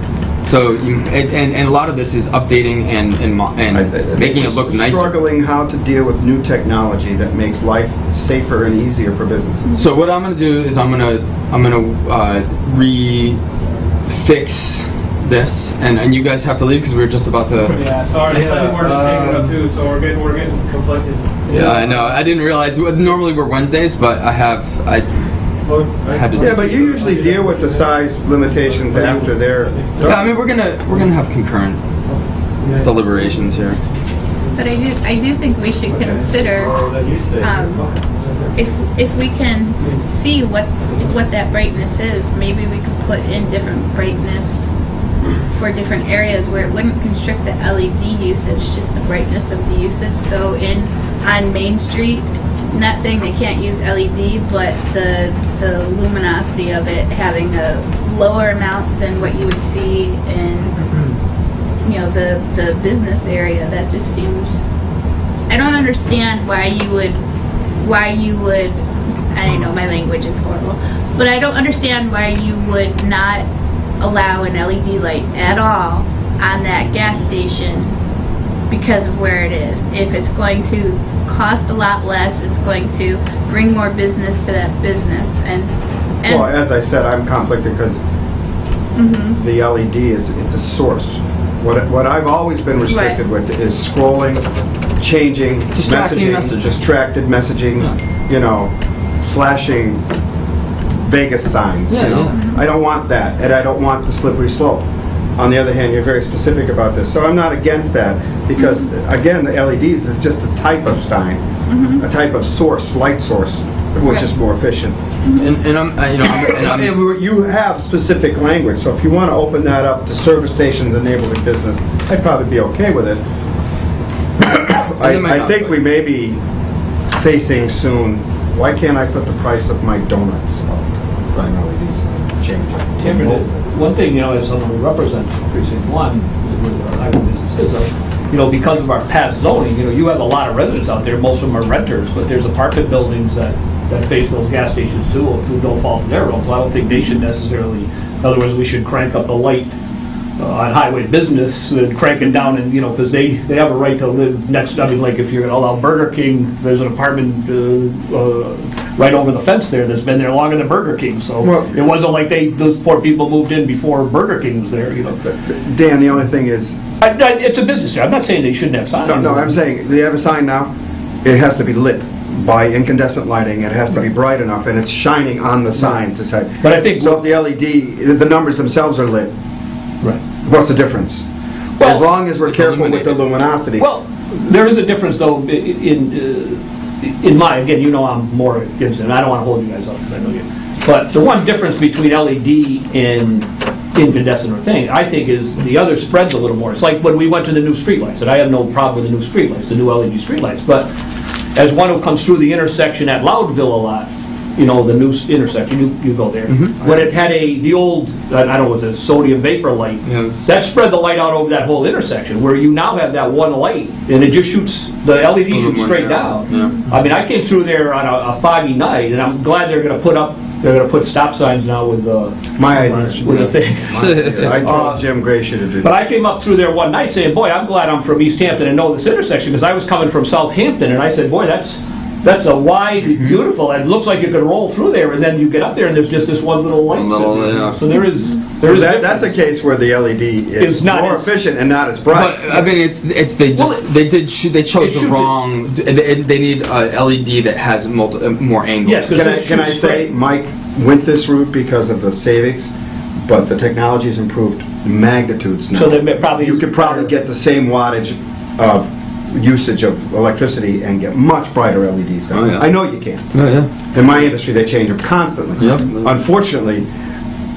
so you, it, and and a lot of this is updating and and, and I- I making it look nicer. Struggling how to deal with new technology that makes life safer and easier for businesses. So what I'm gonna do is I'm gonna I'm gonna uh, re-fix this, and and you guys have to leave because we were just about to. Yeah, sorry, Yeah, I think we're just taking it up um, too, so we're getting, we're getting conflicted. Yeah, I know. I didn't realize. Normally we're Wednesdays, but I have I. I- Had to Yeah, but you usually deal with the size limitations after they're. Yeah, I mean we're gonna we're gonna have concurrent deliberations here. But I do, I do think we should consider, that you stay. um, if, if we can see what, what that brightness is, maybe we could put in different brightness for different areas where it wouldn't constrict the LED usage, just the brightness of the usage. So in, on Main Street, not saying they can't use LED, but the, the luminosity of it having a lower amount than what you would see in you know, the, the business area, that just seems, I don't understand why you would, why you would, I know my language is horrible, but I don't understand why you would not allow an LED light at all on that gas station because of where it is. If it's going to cost a lot less, it's going to bring more business to that business and, Well, as I said, I'm conflicted because Mhm. the LED is, it's a source. What, what I've always been restricted with is scrolling, changing, Distracting messaging, messaging. distracted messaging, you know, flashing Vegas signs, you know. yeah. I don't want that, and I don't want the slippery slope. On the other hand, you're very specific about this, so I'm not against that, because, mm-hmm. again, the LEDs is just a type of sign, mm-hmm. a type of source, light source, which is more efficient. Mm-hmm. And, and I'm, I- you know, I'm- and [COUGHS] And I'm, we- you have specific language, so if you want to open that up to service stations and neighborhood business, I'd probably be okay with it. [COUGHS] I, I think we may be facing soon, why can't I put the price of my donuts up? It is, change it. One thing, you know, as someone who represents precinct one, uh, you know, because of our past zoning, you know, you have a lot of residents out there, most of them are renters, but there's apartment buildings that, that face those gas stations too, through no fault of their own, so I don't think they should necessarily, in other words, we should crank up the light uh, on highway business and crank it down and, you know, because they, they have a right to live next, I mean, like if you're gonna allow Burger King, there's an apartment, uh, uh, right over the fence there that's been there longer than Burger King, so Well- it wasn't like they, those poor people moved in before Burger King was there, you know. Dan, the only thing is, I, I, it's a business there, I'm not saying they shouldn't have signs. no, no, I'm saying, they have a sign now, it has to be lit by incandescent lighting, it has to be bright enough, and it's shining on the sign to say. But I think- So if the LED, the numbers themselves are lit, Right. what's the difference? Well, As long as we're careful with the luminosity. Well, there is a difference though, in, uh, in my, again, you know I'm more and I don't want to hold you guys up, I know you. But the one difference between LED and incandescent or thing, I think is the other spreads a little more. It's like when we went to the new streetlights, and I have no problem with the new streetlights, the new LED streetlights, but as one who comes through the intersection at Loudville a lot, you know, the new s- intersection, you, you go there. When it had a, the old, I I don't know, was it sodium vapor light? Yeah, it was- That spread the light out over that whole intersection, where you now have that one light, and it just shoots, the LED little shoots more straight narrow, down. I mean, I came through there on a a foggy night, and I'm glad they're gonna put up, they're gonna put stop signs now with, uh, My idea. with the thing. My idea. I Uh, told Jim Gracia to do But that. I came up through there one night saying, boy, I'm glad I'm from Easthampton and know this intersection, because I was coming from Southampton, and I said, boy, that's, that's a wide, Mm-hmm. beautiful, and it looks like you could roll through there, and then you get up there, and there's just this one little light. Little, sitting there. yeah. So there is, there is. That, that's a case where the LED It's is not more as- efficient and not as bright. but, bright. I mean, it's, it's, they Well, just, they did, choo- they chose it the shoots it- wrong, they, they need a LED that has multi, uh, more angles. Yes, 'cause Can I, it can I shoots say, straight. Mike went this route because of the savings, but the technology's improved magnitudes now. So there may- probably You could probably better- get the same wattage of usage of electricity and get much brighter LEDs. Oh, yeah. I know you can. Yeah, yeah. In my industry, they change them constantly. Yep. Unfortunately,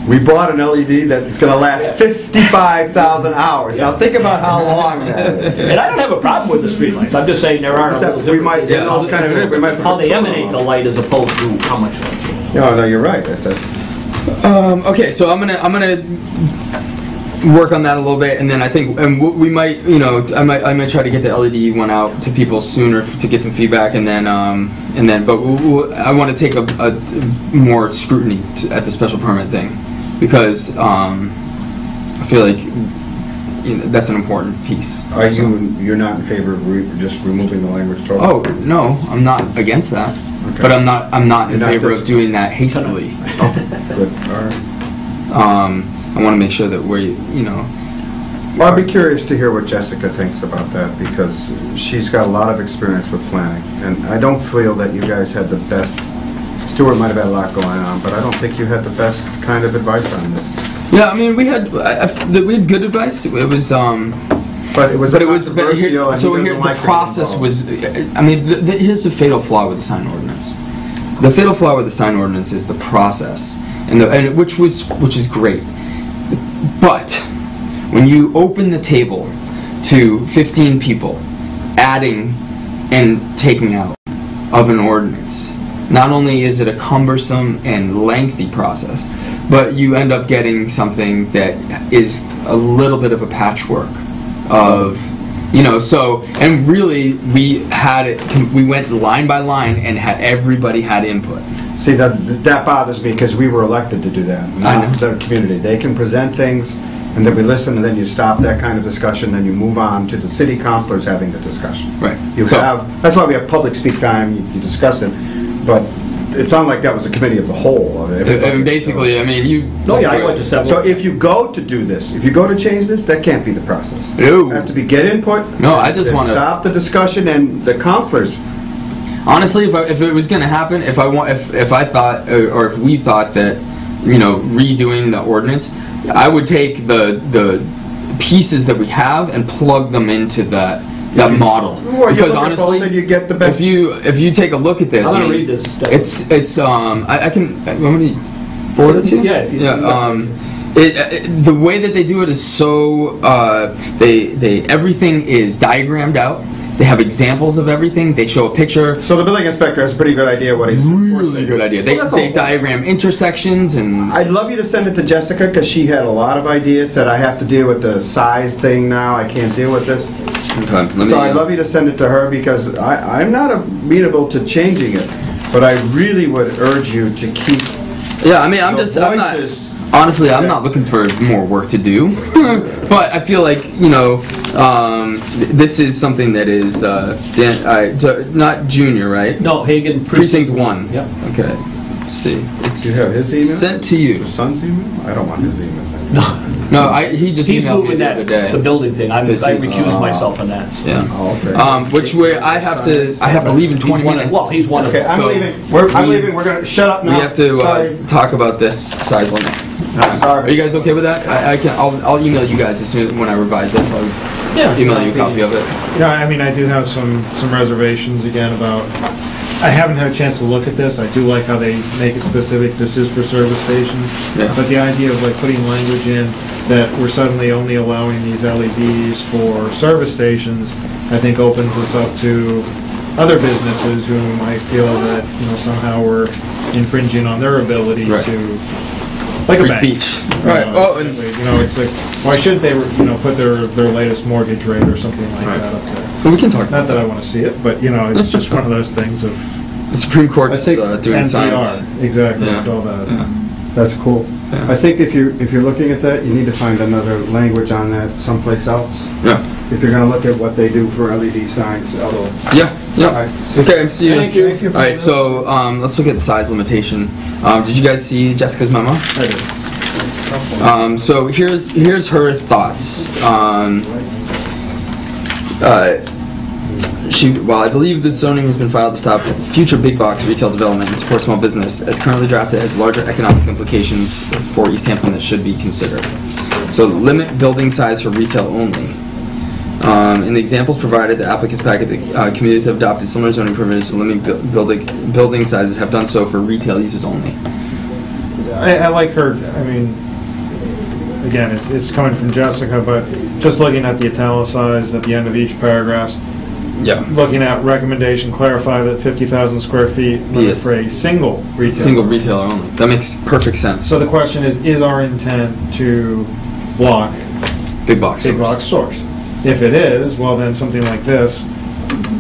we bought an LED that's gonna last 55,000 hours. Now, think about how long that is. [LAUGHS] And I don't have a problem with the streetlights, I'm just saying there are a Except little we might, differences. yeah, those kind of, we might. How they emanate on the light as opposed to how much light. No, no, you're right. That's, Um, okay, so I'm gonna I'm gonna work on that a little bit, and then I think and w- we might you know I might I might try to get the LED one out to people sooner f- to get some feedback, and then um, and then but we'll, we'll, I want to take a, a more scrutiny to, at the special permit thing because um, I feel like you know, that's an important piece. are you, you're not in favor of re- just removing the language totally? Oh no, I'm not against that, Okay. but I'm not I'm not in You're not favor of doing that hastily. [LAUGHS] Good, all right. To make sure that we you know Well, I'd be curious to hear what Jessica thinks about that, because she's got a lot of experience with planning, and I don't feel that you guys had the best, Stuart might have had a lot going on, but I don't think you had the best kind of advice on this. Yeah, I mean, we had I, I, we had good advice. It was, um, But it was but it was but here, so he here the like process was. I mean, the, the, here's the fatal flaw with the sign ordinance. The fatal flaw with the sign ordinance is the process, and the and which was which is great, but when you open the table to 15 people, adding and taking out of an ordinance, not only is it a cumbersome and lengthy process, but you end up getting something that is a little bit of a patchwork of, you know, so, and really, we had it, we went line by line and had, everybody had input. See, that, that bothers me, because we were elected to do that, not the community. They can present things, and then we listen, and then you stop that kind of discussion, then you move on to the city councilors having the discussion. Right. You So- have, that's why we have public speak time, you- you discuss it, but it sounded like that was a committee of the whole. of And- everybody. And basically, I mean, you. Oh, yeah, I went to several. So if you go to do this, if you go to change this, that can't be the process. No. It has to be get input. No, I just then wanna- Stop the discussion, and the councilors Honestly, if, I, if it was going to happen, if I want, if, if I thought, or, or if we thought that, you know, redoing the ordinance, I would take the the pieces that we have and plug them into that that model. Well, because honestly, you get the best- If you if you take a look at this, I'm gonna mean, read this. It's it's um I, I can I want me to forward it to you? Yeah, if you- yeah. Um, it, it, the way that they do it is so uh, they they everything is diagrammed out. They have examples of everything. They show a picture. So the building inspector has a pretty good idea what he's. Really good idea. They, Well, they diagram intersections and I'd love you to send it to Jessica, because she had a lot of ideas, said I have to deal with the size thing now, I can't deal with this. okay, me, So I'd love you to send it to her, because I, I'm not amenable to changing it, but I really would urge you to keep Yeah, I mean, I'm just I'm not. Honestly I'm not looking for more work to do, [LAUGHS] but I feel like you know um, th- this is something that is uh, Dan, I, so not junior, right? No, Hagen. Precinct one. Yep. Okay. Let's see. It's Do you have his email? sent to you. Your son's email? I don't want his email. No, No, I, he just he's emailed me moving the that, other day. the building thing. I I Because he's- recused myself on that. so. Yeah. Oh, okay. Um, which way I have to I have to leave in 20 He's one of- minutes. Well, he's one of Okay, them. I'm So, leaving, we're, I'm we- leaving, we're gonna, shut up now. we now. have to Sorry. uh, talk about this size limit. Alright. Are you guys okay with that? I, I can. I'll, I'll email you guys as soon as, when I revise this. I'll Yeah. email you a copy of it. Yeah, I mean, I do have some, some reservations again about, I haven't had a chance to look at this. I do like how they make it specific, this is for service stations. Yeah. But the idea of like putting language in that we're suddenly only allowing these LEDs for service stations, I think opens us up to other businesses who might feel that, you know, somehow we're infringing on their ability Right. to, like a Free bank. speech. Uh, Right. Oh, and You know, it's like, why shouldn't they, you know, put their, their latest mortgage rate or something like Right. that up there? well, we can talk. Not that I want to see it, but you know, it's just one of those things of. [LAUGHS] The Supreme I Court's think uh, doing signs. NPR, exactly, Yeah. so that. Yeah. That's cool. Yeah. I think if you, if you're looking at that, you need to find another language on that someplace else. Yeah. If you're gonna look at what they do for LED signs, although. Yeah. Yeah. Alright. Okay. See you. Thank you. Thank you. All right. So um, let's look at size limitation. Um, did you guys see Jessica's memo? I did. Um, so here's here's her thoughts. Um, uh, she, while I believe this zoning has been filed to stop future big box retail development and support small business, as currently drafted, has larger economic implications for Easthampton that should be considered. So limit building size for retail only. Um, in the examples provided, the applicant's packet, the uh, communities have adopted similar zoning provisions to limit bu- building building sizes have done so for retail uses only. I, I like her, I mean, again, it's, it's coming from Jessica, but just looking at the italicized at the end of each paragraph, Yeah. looking at recommendation, clarify that fifty thousand square feet limit Yes. for a single retail. Single retailer only. That makes perfect sense. So the question is, is our intent to block Big box. big stores. box stores. If it is, well, then something like this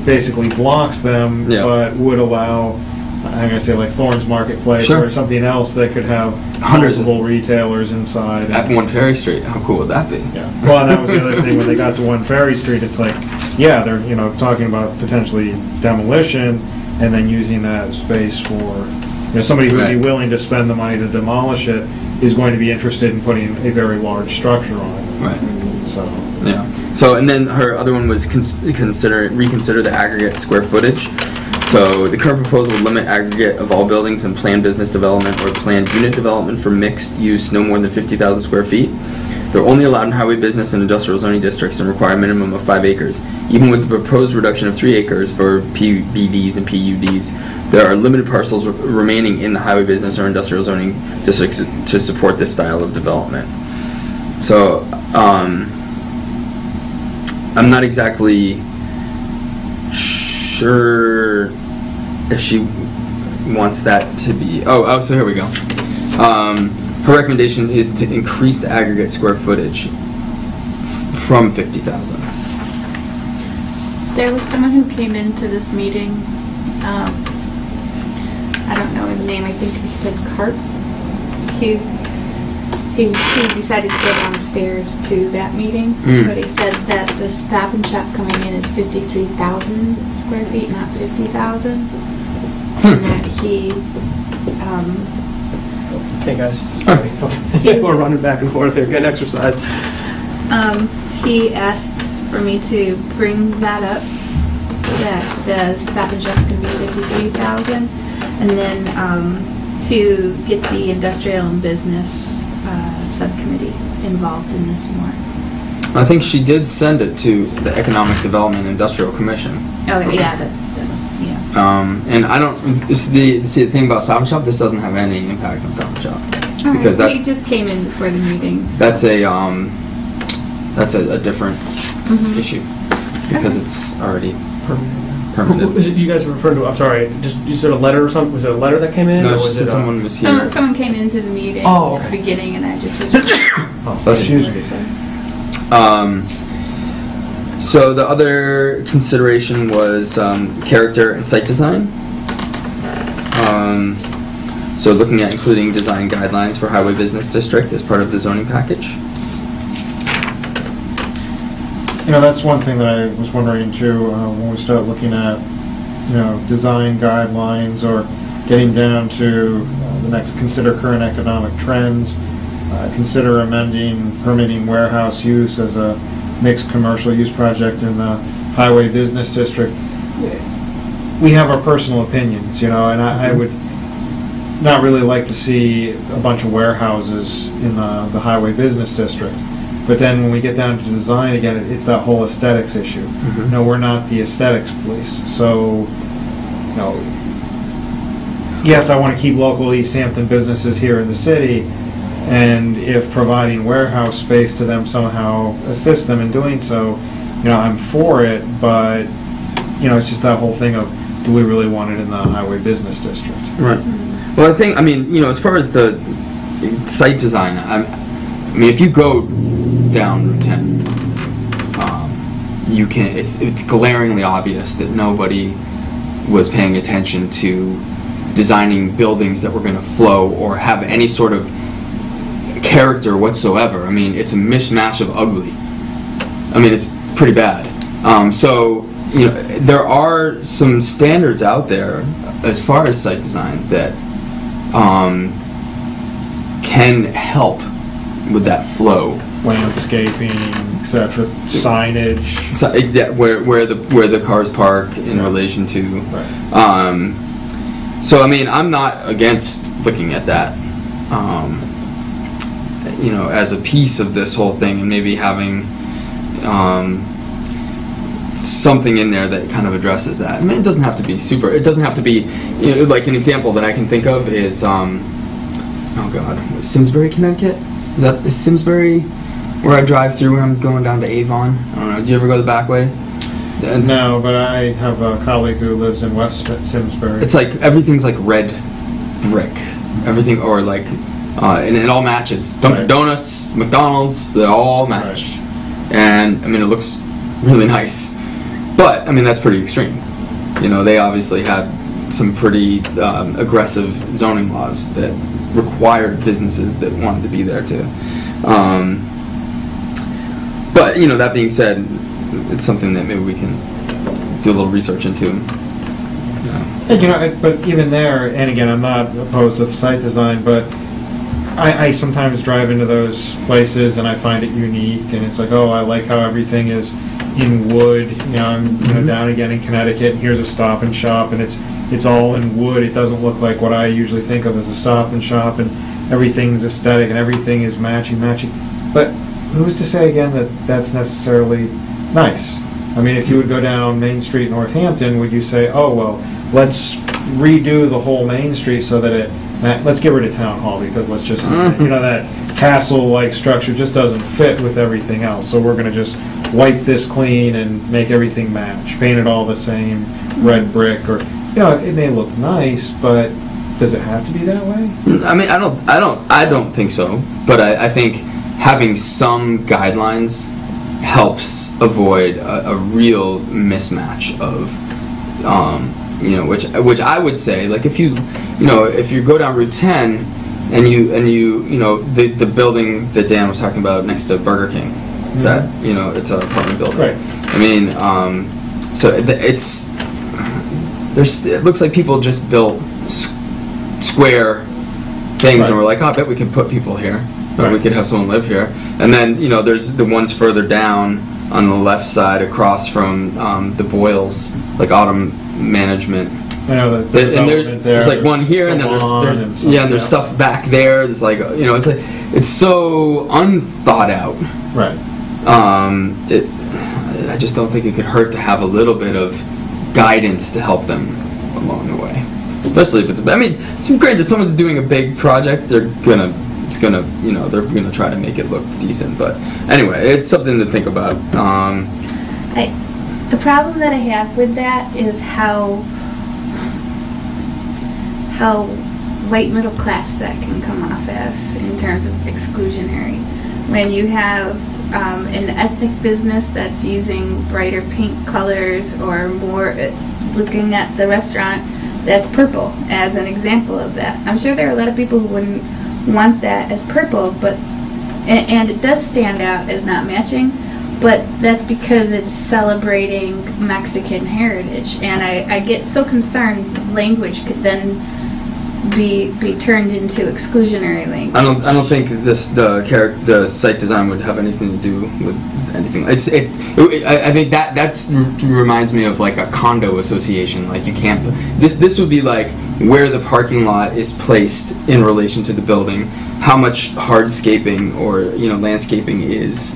basically blocks them, Yeah. but would allow, I'm gonna say like Thornes Marketplace Sure. or something else that could have Hundreds of- multiple retailers inside. At One Ferry Street. How cool would that be? Yeah. Well, and that was the other thing, when they got to One Ferry Street, it's like, yeah, they're, you know, talking about potentially demolition and then using that space for, you know, somebody who would be Right. willing to spend the money to demolish it is going to be interested in putting a very large structure on it. Right. So, Yeah. So, and then her other one was cons- consider reconsider the aggregate square footage. So the current proposal would limit aggregate of all buildings and planned business development or planned unit development for mixed use no more than 50,000 square feet. They're only allowed in highway business and industrial zoning districts and require a minimum of five acres. Even with the proposed reduction of three acres for PBDs and PUDs, there are limited parcels r- remaining in the highway business or industrial zoning districts to support this style of development. So, um, I'm not exactly sure if she wants that to be. Oh, oh, so here we go. Um, her recommendation is to increase the aggregate square footage from 50,000. There was someone who came into this meeting, um, I don't know his name, I think he said Carp. He's he, he decided to go downstairs to that meeting, Mm. but he said that the Stop and Shop coming in is fifty-three thousand square feet, not fifty thousand. And that he, um, Hey, guys. Sorry. [LAUGHS] We're running back and forth here, getting exercise. um, he asked for me to bring that up, that the Stop and Shop's gonna be fifty-three thousand. And then, um, to get the industrial and business, subcommittee involved in this more. I think she did send it to the Economic Development Industrial Commission. Oh, yeah, that, that, yeah. Um, and I don't, this, the, see, the thing about Stop and Shop, this doesn't have any impact on Stop and Shop. Because Alright, that's, He just came in before the meeting. that's a, um, that's a, a different Mhm. issue. Because Okay. it's already Who- permanent. Was it you guys referred to, I'm sorry, just, you said a letter or something? Was it a letter that came in? No, or she was said it, someone was Someone, here. someone came into the meeting Oh, at the beginning and I just was. [COUGHS] Oh, That's- excuse me. Um, so the other consideration was um, character and site design. Um, so looking at including design guidelines for highway business district as part of the zoning package. You know, that's one thing that I was wondering too, uh, when we start looking at, you know, design guidelines or getting down to uh, the next, consider current economic trends, uh, consider amending permitting warehouse use as a mixed commercial use project in the highway business district. We have our personal opinions, you know, and I, I would not really like to see a bunch of warehouses in the, the highway business district. But then when we get down to design again, it- it's that whole aesthetics issue. Mhm. No, we're not the aesthetics police, so, you know, yes, I want to keep local Easthampton businesses here in the city, and if providing warehouse space to them somehow assists them in doing so, you know, I'm for it, but, you know, it's just that whole thing of, do we really want it in the highway business district? Right. Well, I think, I mean, you know, as far as the site design, I'm, I mean, if you go down Route 10, um, you can, it's, it's glaringly obvious that nobody was paying attention to designing buildings that were going to flow or have any sort of character whatsoever. I mean, it's a mishmash of ugly. I mean, it's pretty bad. Um, so, you know, there are some standards out there as far as site design that um, can help with that flow. Landscaping, et cetera, signage. So, yeah, where where the where the cars park in relation to. Right. Um, so I mean, I'm not against looking at that. Um, you know, as a piece of this whole thing, and maybe having um, something in there that kind of addresses that. I mean, it doesn't have to be super. It doesn't have to be you know, like an example that I can think of is um, oh god, Simsbury, Connecticut. Is that is Simsbury where I drive through when I'm going down to Avon? I don't know. Do you ever go the back way? No, but I have a colleague who lives in West Simsbury. It's like everything's like red brick. Everything or like uh, and it all matches. Dunkin' Right. Donuts, McDonald's, they all match. And I mean it looks really nice. But I mean that's pretty extreme. You know, they obviously had some pretty um, aggressive zoning laws that required businesses that wanted to be there to. Um, but you know, that being said, it's something that maybe we can do a little research into. And, you know, I- but even there, and again, I'm not opposed to the site design, but I, I sometimes drive into those places and I find it unique, and it's like, oh, I like how everything is in wood, you know, I'm, you know, Mhm. down again in Connecticut, and here's a Stop and Shop, and it's, it's all in wood, it doesn't look like what I usually think of as a Stop and Shop, and everything's aesthetic, and everything is matching, matching, but who's to say again that that's necessarily nice? I mean, if you would go down Main Street, Northampton, would you say, oh, well, let's redo the whole Main Street so that it, uh, let's get rid of Town Hall because let's just, Mhm. you know, that castle-like structure just doesn't fit with everything else. So we're gonna just wipe this clean and make everything match, paint it all the same, red brick, or, you know, it may look nice, but does it have to be that way? I mean, I don't, I don't, I don't think so. But I, I think having some guidelines helps avoid a, a real mismatch of, um, you know, which which I would say, like if you, you know, if you go down Route 10, and you and you you know the the building that Dan was talking about next to Burger King, that you know it's an apartment building. Right. I mean, um, so it- it's there's it looks like people just built s- square things Right. and we're like, oh, I bet we can put people here. Or we could have someone live here. And then, you know, there's the ones further down on the left side across from um, the Boyles, like autumn management. I know that. Th- and there, there, there's like one here, and then there's, there's and yeah, and there's stuff back there. There's like you know, it's like it's so unthought out. Right. Um, it, I just don't think it could hurt to have a little bit of guidance to help them along the way. Especially if it's, I mean, it's granted, someone's doing a big project, they're gonna, it's gonna, you know, they're gonna try to make it look decent. But anyway, it's something to think about. Um, I, the problem that I have with that is how how white middle class that can come off as in terms of exclusionary. When you have um, an ethnic business that's using brighter pink colors or more, uh, looking at the restaurant that's purple as an example of that. I'm sure there are a lot of people who wouldn't want that as purple, but and, and it does stand out as not matching, but that's because it's celebrating Mexican heritage. And I, I get so concerned language could then be be turned into exclusionary language. I don't, I don't think this the character, the site design would have anything to do with anything. It's, it, it I, I think that that's reminds me of like a condo association. Like you can't. This, this would be like where the parking lot is placed in relation to the building, how much hardscaping or you know landscaping is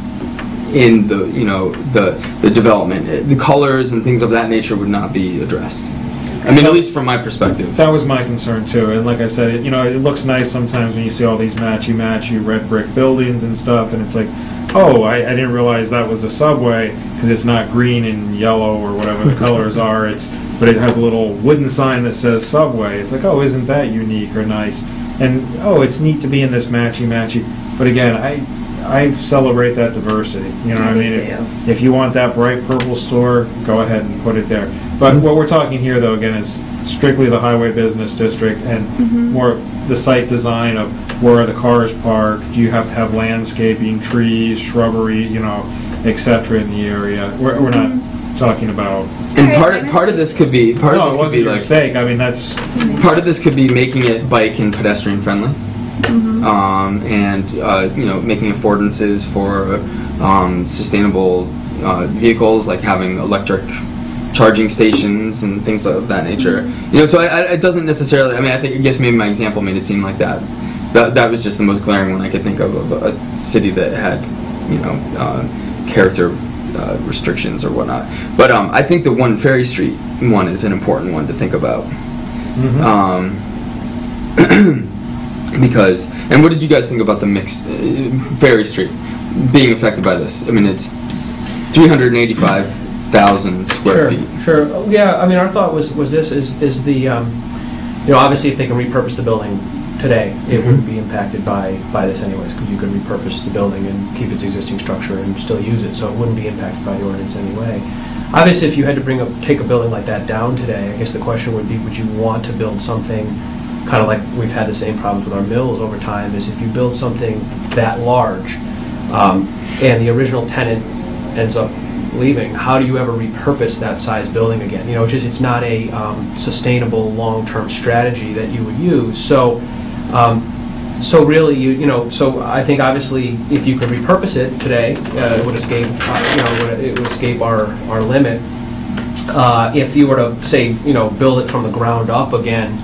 in the you know the the development. The colors and things of that nature would not be addressed. I mean, at least from my perspective. That was my concern too, and like I said, it- you know, it looks nice sometimes when you see all these matchy-matchy red brick buildings and stuff, and it's like, oh, I, I didn't realize that was a subway, because it's not green and yellow or whatever the [LAUGHS] colors are, it's, but it has a little wooden sign that says Subway, it's like, oh, isn't that unique or nice? And, oh, it's neat to be in this matchy-matchy, but again, I, I celebrate that diversity, you know what I mean? If-. If you want that bright purple store, go ahead and put it there. But what we're talking here, though, again, is strictly the highway business district and mm-hmm. more the site design of where are the cars parked, do you have to have landscaping, trees, shrubbery, you know, et cetera in the area? We're, we're not mm-hmm. Talking about, And part I part of this could be part no, of it this could wasn't be like mistake, I mean, that's, part of this could be making it bike and pedestrian friendly, um, and uh, you know making affordances for um, sustainable uh, vehicles, like having electric charging stations and things of that nature. You know, so I, I, it doesn't necessarily. I mean, I think I guess maybe my example made it seem like that. That that was just the most glaring one I could think of of a city that had you know uh, character. Uh, restrictions or whatnot, but um, I think the one Ferry Street one is an important one to think about. Um, [CLEARS THROAT] because, and what did you guys think about the mixed uh, Ferry Street being affected by this? I mean, it's 385,000 square Sure, feet. Sure, yeah, I mean, our thought was, was this, is, is the, um, you know, obviously if they can repurpose the building today, it wouldn't be impacted by, by this anyways, because you could repurpose the building and keep its existing structure and still use it, so it wouldn't be impacted by the ordinance anyway. Obviously, if you had to bring a, take a building like that down today, I guess the question would be, would you want to build something, kind of like we've had the same problems with our mills over time, is if you build something that large, um, and the original tenant ends up leaving, how do you ever repurpose that size building again? You know, it's just, it's not a um, sustainable, long-term strategy that you would use. So, um, so really, you, you know, so I think obviously, if you could repurpose it today, uh, it would escape, uh, you know, would- it would escape our, our limit. Uh, If you were to, say, you know, build it from the ground up again,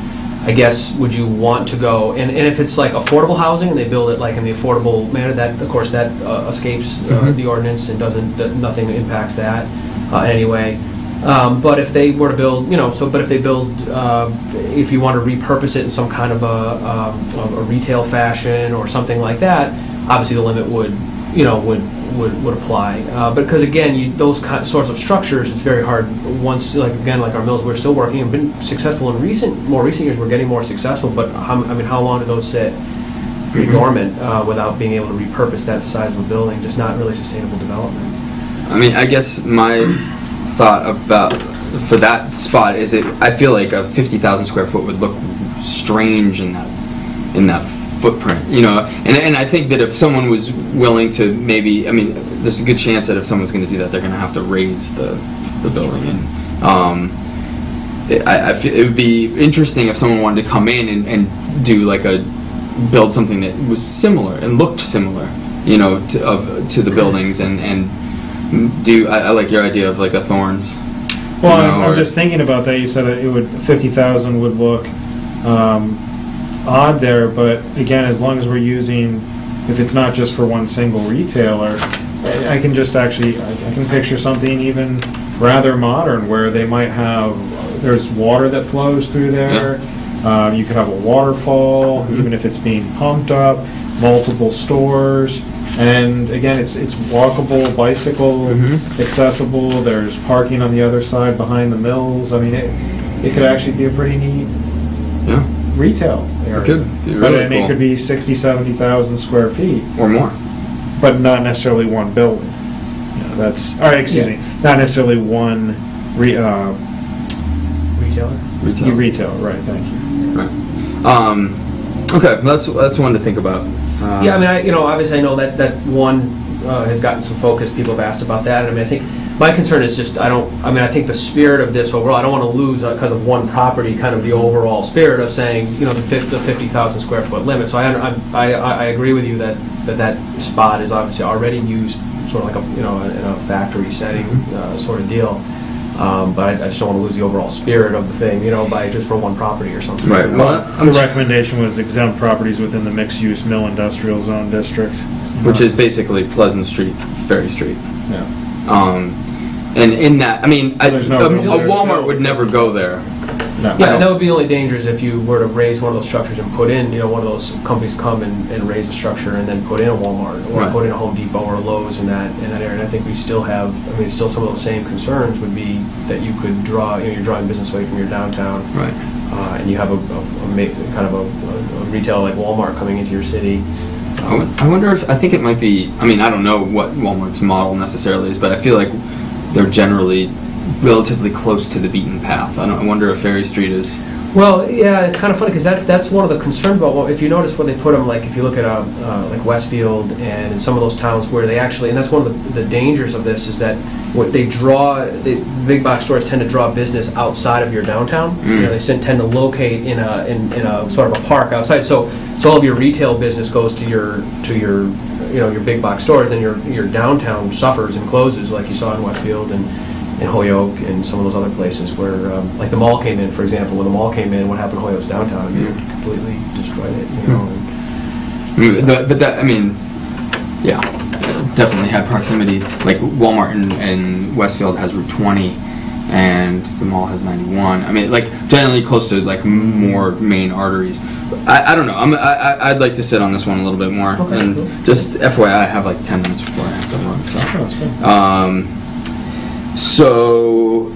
I guess, would you want to go, and, and if it's like affordable housing, and they build it like in the affordable manner, that, of course, that uh, escapes uh, the ordinance and doesn't, nothing impacts that uh, anyway. Um, But if they were to build, you know, so, but if they build, uh, if you want to repurpose it in some kind of a, um, of a retail fashion or something like that, obviously the limit would, you know, would, would, would apply. Uh, But because again, you, those kind, sorts of structures, it's very hard, once, like, again, like our mills, we're still working and been successful in recent, more recent years, we're getting more successful, but how, I mean, how long do those sit dormant uh, without being able to repurpose that size of a building? Just not really sustainable development. I mean, I guess my thought about for that spot is it. I feel like a 50,000 square foot would look strange in that in that footprint, you know. And, and I think that if someone was willing to maybe, I mean, there's a good chance that if someone's going to do that, they're going to have to raze the, the building. And um, it, I, I feel it would be interesting if someone wanted to come in and, and do like a build something that was similar and looked similar, you know, to, of, to the buildings and and do. I, I like your idea of like a Thornes. Well, you I'm, know, I'm or- just thinking about that. You said that it would fifty thousand would look um, odd there, but again, as long as we're using, if it's not just for one single retailer, I, I can just actually I, I can picture something even rather modern where they might have there's water that flows through there. Um, you could have a waterfall, Mhm. even if it's being pumped up. Multiple stores, and again, it's it's walkable, bicycle Mhm. accessible. There's parking on the other side behind the mills. I mean, it, it could actually be a pretty neat Yeah, retail area. could be But really I mean, cool. it could be 60, 70,000 square feet, or more. but not necessarily one building. You know, That's, all right, excuse me, not necessarily one re, uh, Retailer? Retail. retail, right, thank you. Right. Um, okay, that's that's one to think about. Um, Yeah, I mean, I, you know, obviously I know that, that one uh, has gotten some focus, people have asked about that, and I mean, I think, my concern is just, I don't, I mean, I think the spirit of this overall, I don't want to lose, because of one property, kind of the overall spirit of saying, you know, the the 50,000 square foot limit, so I, I, I I agree with you that, that that spot is obviously already used, sort of like a, you know, in a factory setting, uh, sort of deal, Um, but I I just don't want to lose the overall spirit of the thing, you know, by, just for one property or something. Right, well, The recommendation was exempt properties within the mixed-use mill industrial zone district. which is basically Pleasant Street, Ferry Street. Yeah. Um, and in that, I mean, I, no a, a. Walmart would never go there. No. Yeah, and that would be only dangerous if you were to raze one of those structures and put in, you know, one of those companies come and, and raze a structure and then put in a Walmart or Right. put in a Home Depot or a Lowe's in that, in that area. And I think we still have, I mean, still some of those same concerns would be that you could draw, you know, you're drawing business away from your downtown. Right. Uh, and you have a, a, a ma- kind of a, a retail like Walmart coming into your city. I won- I wonder if, I think it might be, I mean, I don't know what Walmart's model necessarily is, but I feel like they're generally relatively close to the beaten path. I don't, I wonder if Ferry Street is, Well, yeah, it's kind of funny because that, that's one of the concerns about, well, if you notice when they put them, like, if you look at, uh, uh, like Westfield and in some of those towns where they actually, and that's one of the, the dangers of this is that what they draw, they, big box stores tend to draw business outside of your downtown. You know, Mm. they tend to locate in a, in, in a sort of a park outside. So, so all of your retail business goes to your, to your, you know, your big box stores, then your, your downtown suffers and closes, like you saw in Westfield and, in Holyoke and some of those other places where, um, like the mall came in, for example, when the mall came in, what happened to Holyoke's downtown? I mean, it completely destroyed it, you know? and- Mm, the- but that, I mean, yeah, definitely had proximity. Like Walmart in, in Westfield has Route 20 and the mall has 91. I mean, like generally close to like more main arteries. I, I don't know. I'm, I, I'd like to sit on this one a little bit more. Okay, and cool. just FYI, I have like 10 minutes before I have to run. So. Oh. Um, so.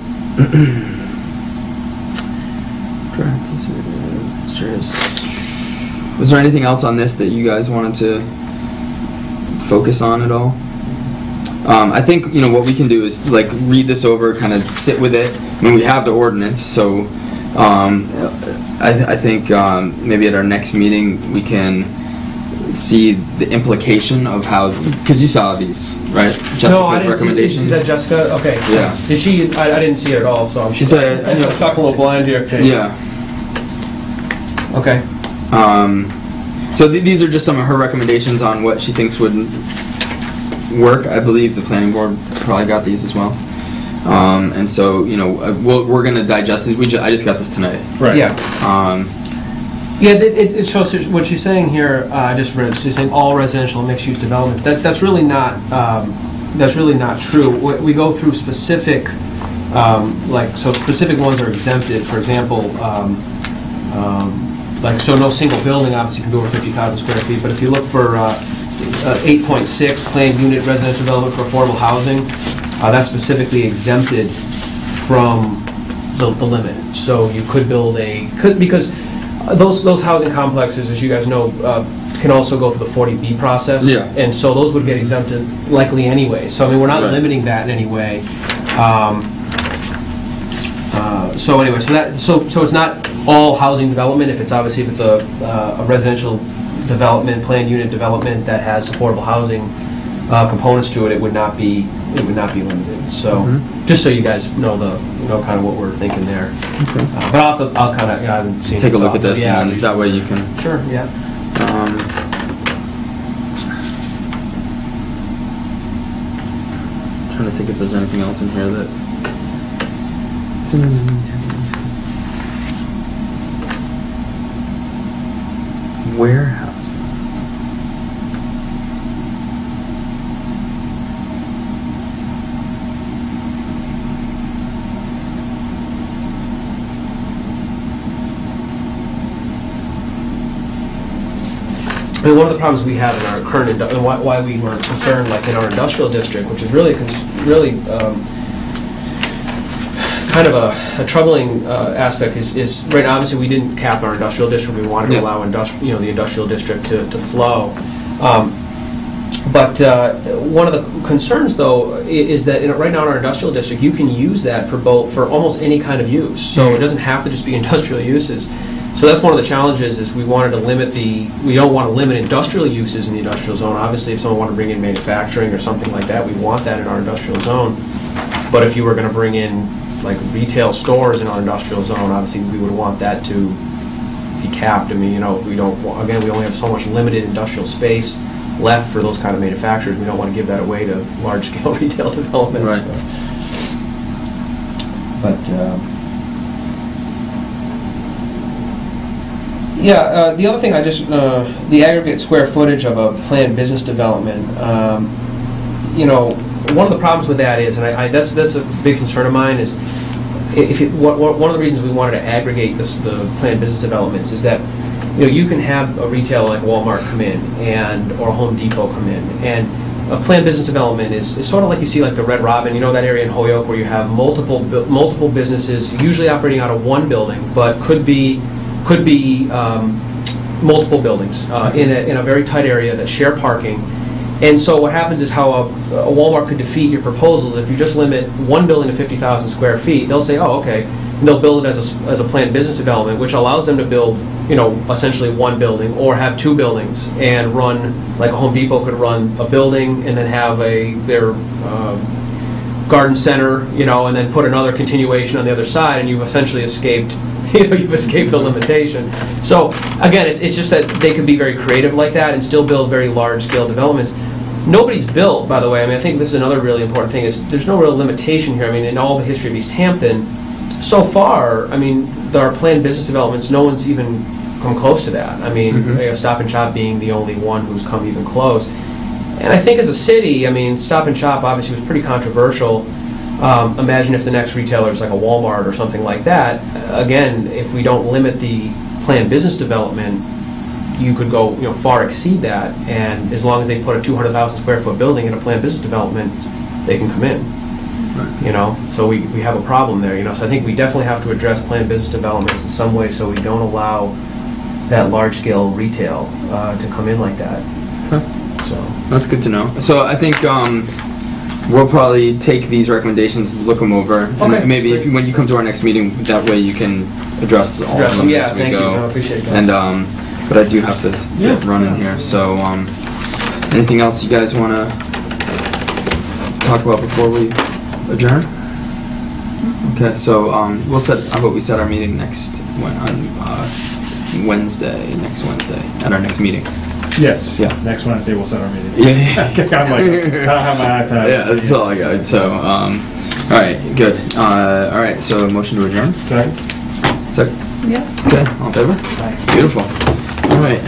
Was there anything else on this that you guys wanted to focus on at all? Um, I think, you know, what we can do is like read this over, kind of sit with it. I mean, we have the ordinance, so, um, I, I think, um, maybe at our next meeting, we can see the implication of how, because you saw these, right? No, I didn't see- recommendations? Is that Jessica? Okay. Yeah. Did she, I, I didn't see it at all, so I'm. She said- I'm talking a little blind here. Yeah. Okay. Um, so th- these are just some of her recommendations on what she thinks would work. I believe the planning board probably got these as well. Um, and so, you know, uh, we'll, we're gonna digest it. We ju- I just got this tonight. Right. Yeah. Um, Yeah, it, it shows, what she's saying here, uh, I just read, she's saying all residential mixed-use developments. That, that's really not, um, that's really not true. We we go through specific, um, like, so specific ones are exempted, for example, um, um, like, so no single building obviously can be over 50,000 square feet, but if you look for uh, uh, 8.6, planned unit residential development for affordable housing, uh, that's specifically exempted from the, the limit. So you could build a, could, because uh, those, those housing complexes, as you guys know, uh, can also go through the 40B process. Yeah. And so those would get exempted likely anyway. So I mean, we're not Right. limiting that in any way. Um, uh, So anyway, so that, so, so it's not all housing development, if it's obviously, if it's a uh, a residential development, planned unit development that has affordable housing uh, components to it, it would not be, it would not be limited. So, Mhm. just so you guys know the, you know, kind of what we're thinking there. Okay. Uh, But I'll, have to- I'll kind of, you know, I haven't seen. Take a so look at this, yeah, and then that way you can. Sure, yeah. Um, trying to think if there's anything else in here that. Warehouse. I mean, one of the problems we have in our current, and why, why we were concerned, like in our industrial district, which is really, really, um, kind of a, a troubling, uh, aspect is, is, right now, obviously, we didn't cap our industrial district, we wanted to Yeah. allow industrial, you know, the industrial district to, to flow. Um, But, uh, one of the concerns, though, is that, in- right now in our industrial district, you can use that for both, for almost any kind of use. So it doesn't have to just be [LAUGHS] industrial uses. So that's one of the challenges, is we wanted to limit the, we don't want to limit industrial uses in the industrial zone. Obviously, if someone wanted to bring in manufacturing or something like that, we want that in our industrial zone. But if you were going to bring in, like, retail stores in our industrial zone, obviously, we would want that to be capped. I mean, you know, we don't, again, we only have so much limited industrial space left for those kind of manufacturers. We don't want to give that away to large-scale [LAUGHS] retail developments. Right. But, um, yeah, uh, the other thing, I just, uh, the aggregate square footage of a planned business development, um, you know, one of the problems with that is, and I, I- that's, that's a big concern of mine, is if, it- one one of the reasons we wanted to aggregate this, the planned business developments is that, you know, you can have a retailer like Walmart come in and, or Home Depot come in, and a planned business development is, is sort of like you see like the Red Robin, you know that area in Holyoke where you have multiple, multiple businesses, usually operating out of one building, but could be, could be um, multiple buildings uh, in a, in a very tight area that share parking. And so what happens is how a a Walmart could defeat your proposals, if you just limit one building to 50,000 square feet, they'll say, oh, okay, and they'll build it as a, as a planned business development, which allows them to build, you know, essentially one building, or have two buildings, and run, like a Home Depot could run a building, and then have a, their um, garden center, you know, and then put another continuation on the other side, and you've essentially escaped, [LAUGHS] you know, you've escaped the limitation. So, again, it's, it's just that they can be very creative like that and still build very large-scale developments. Nobody's built, by the way, I mean, I think this is another really important thing, is there's no real limitation here. I mean, in all the history of Easthampton, so far, I mean, there are planned business developments, no one's even come close to that. I mean, Mhm. you know, Stop and Shop being the only one who's come even close. And I think as a city, I mean, Stop and Shop obviously was pretty controversial. Um, imagine if the next retailer is like a Walmart or something like that. Again, if we don't limit the planned business development, you could go, you know, far exceed that. And as long as they put a 200,000 square foot building in a planned business development, they can come in. You know, so we, we have a problem there, you know, so I think we definitely have to address planned business developments in some way so we don't allow that large-scale retail uh, to come in like that, Okay. so. That's good to know. So I think um, we'll probably take these recommendations, look them over, Okay, and maybe if when you come to our next meeting, that way you can address all Address of them, them yeah, as we thank you. go. No, I appreciate that. And um, but I do have to s- get running here. So um, anything else you guys want to talk about before we adjourn? Okay, so um, we'll set. How about we set our meeting next on uh, Wednesday, next Wednesday, at our next meeting. Yes. Yeah. Next Wednesday, we'll set our meeting. Yeah, [LAUGHS] yeah, I'm like, I don't have my iPad. [LAUGHS] Yeah, that's all I got. So, um, all right, good. Uh, all right, so motion to adjourn. Second? Second. Yeah. Okay, all in favor? Beautiful. All right,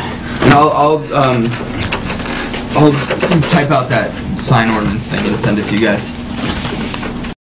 and I'll, I'll, um, I'll type out that sign ordinance thing and send it to you guys.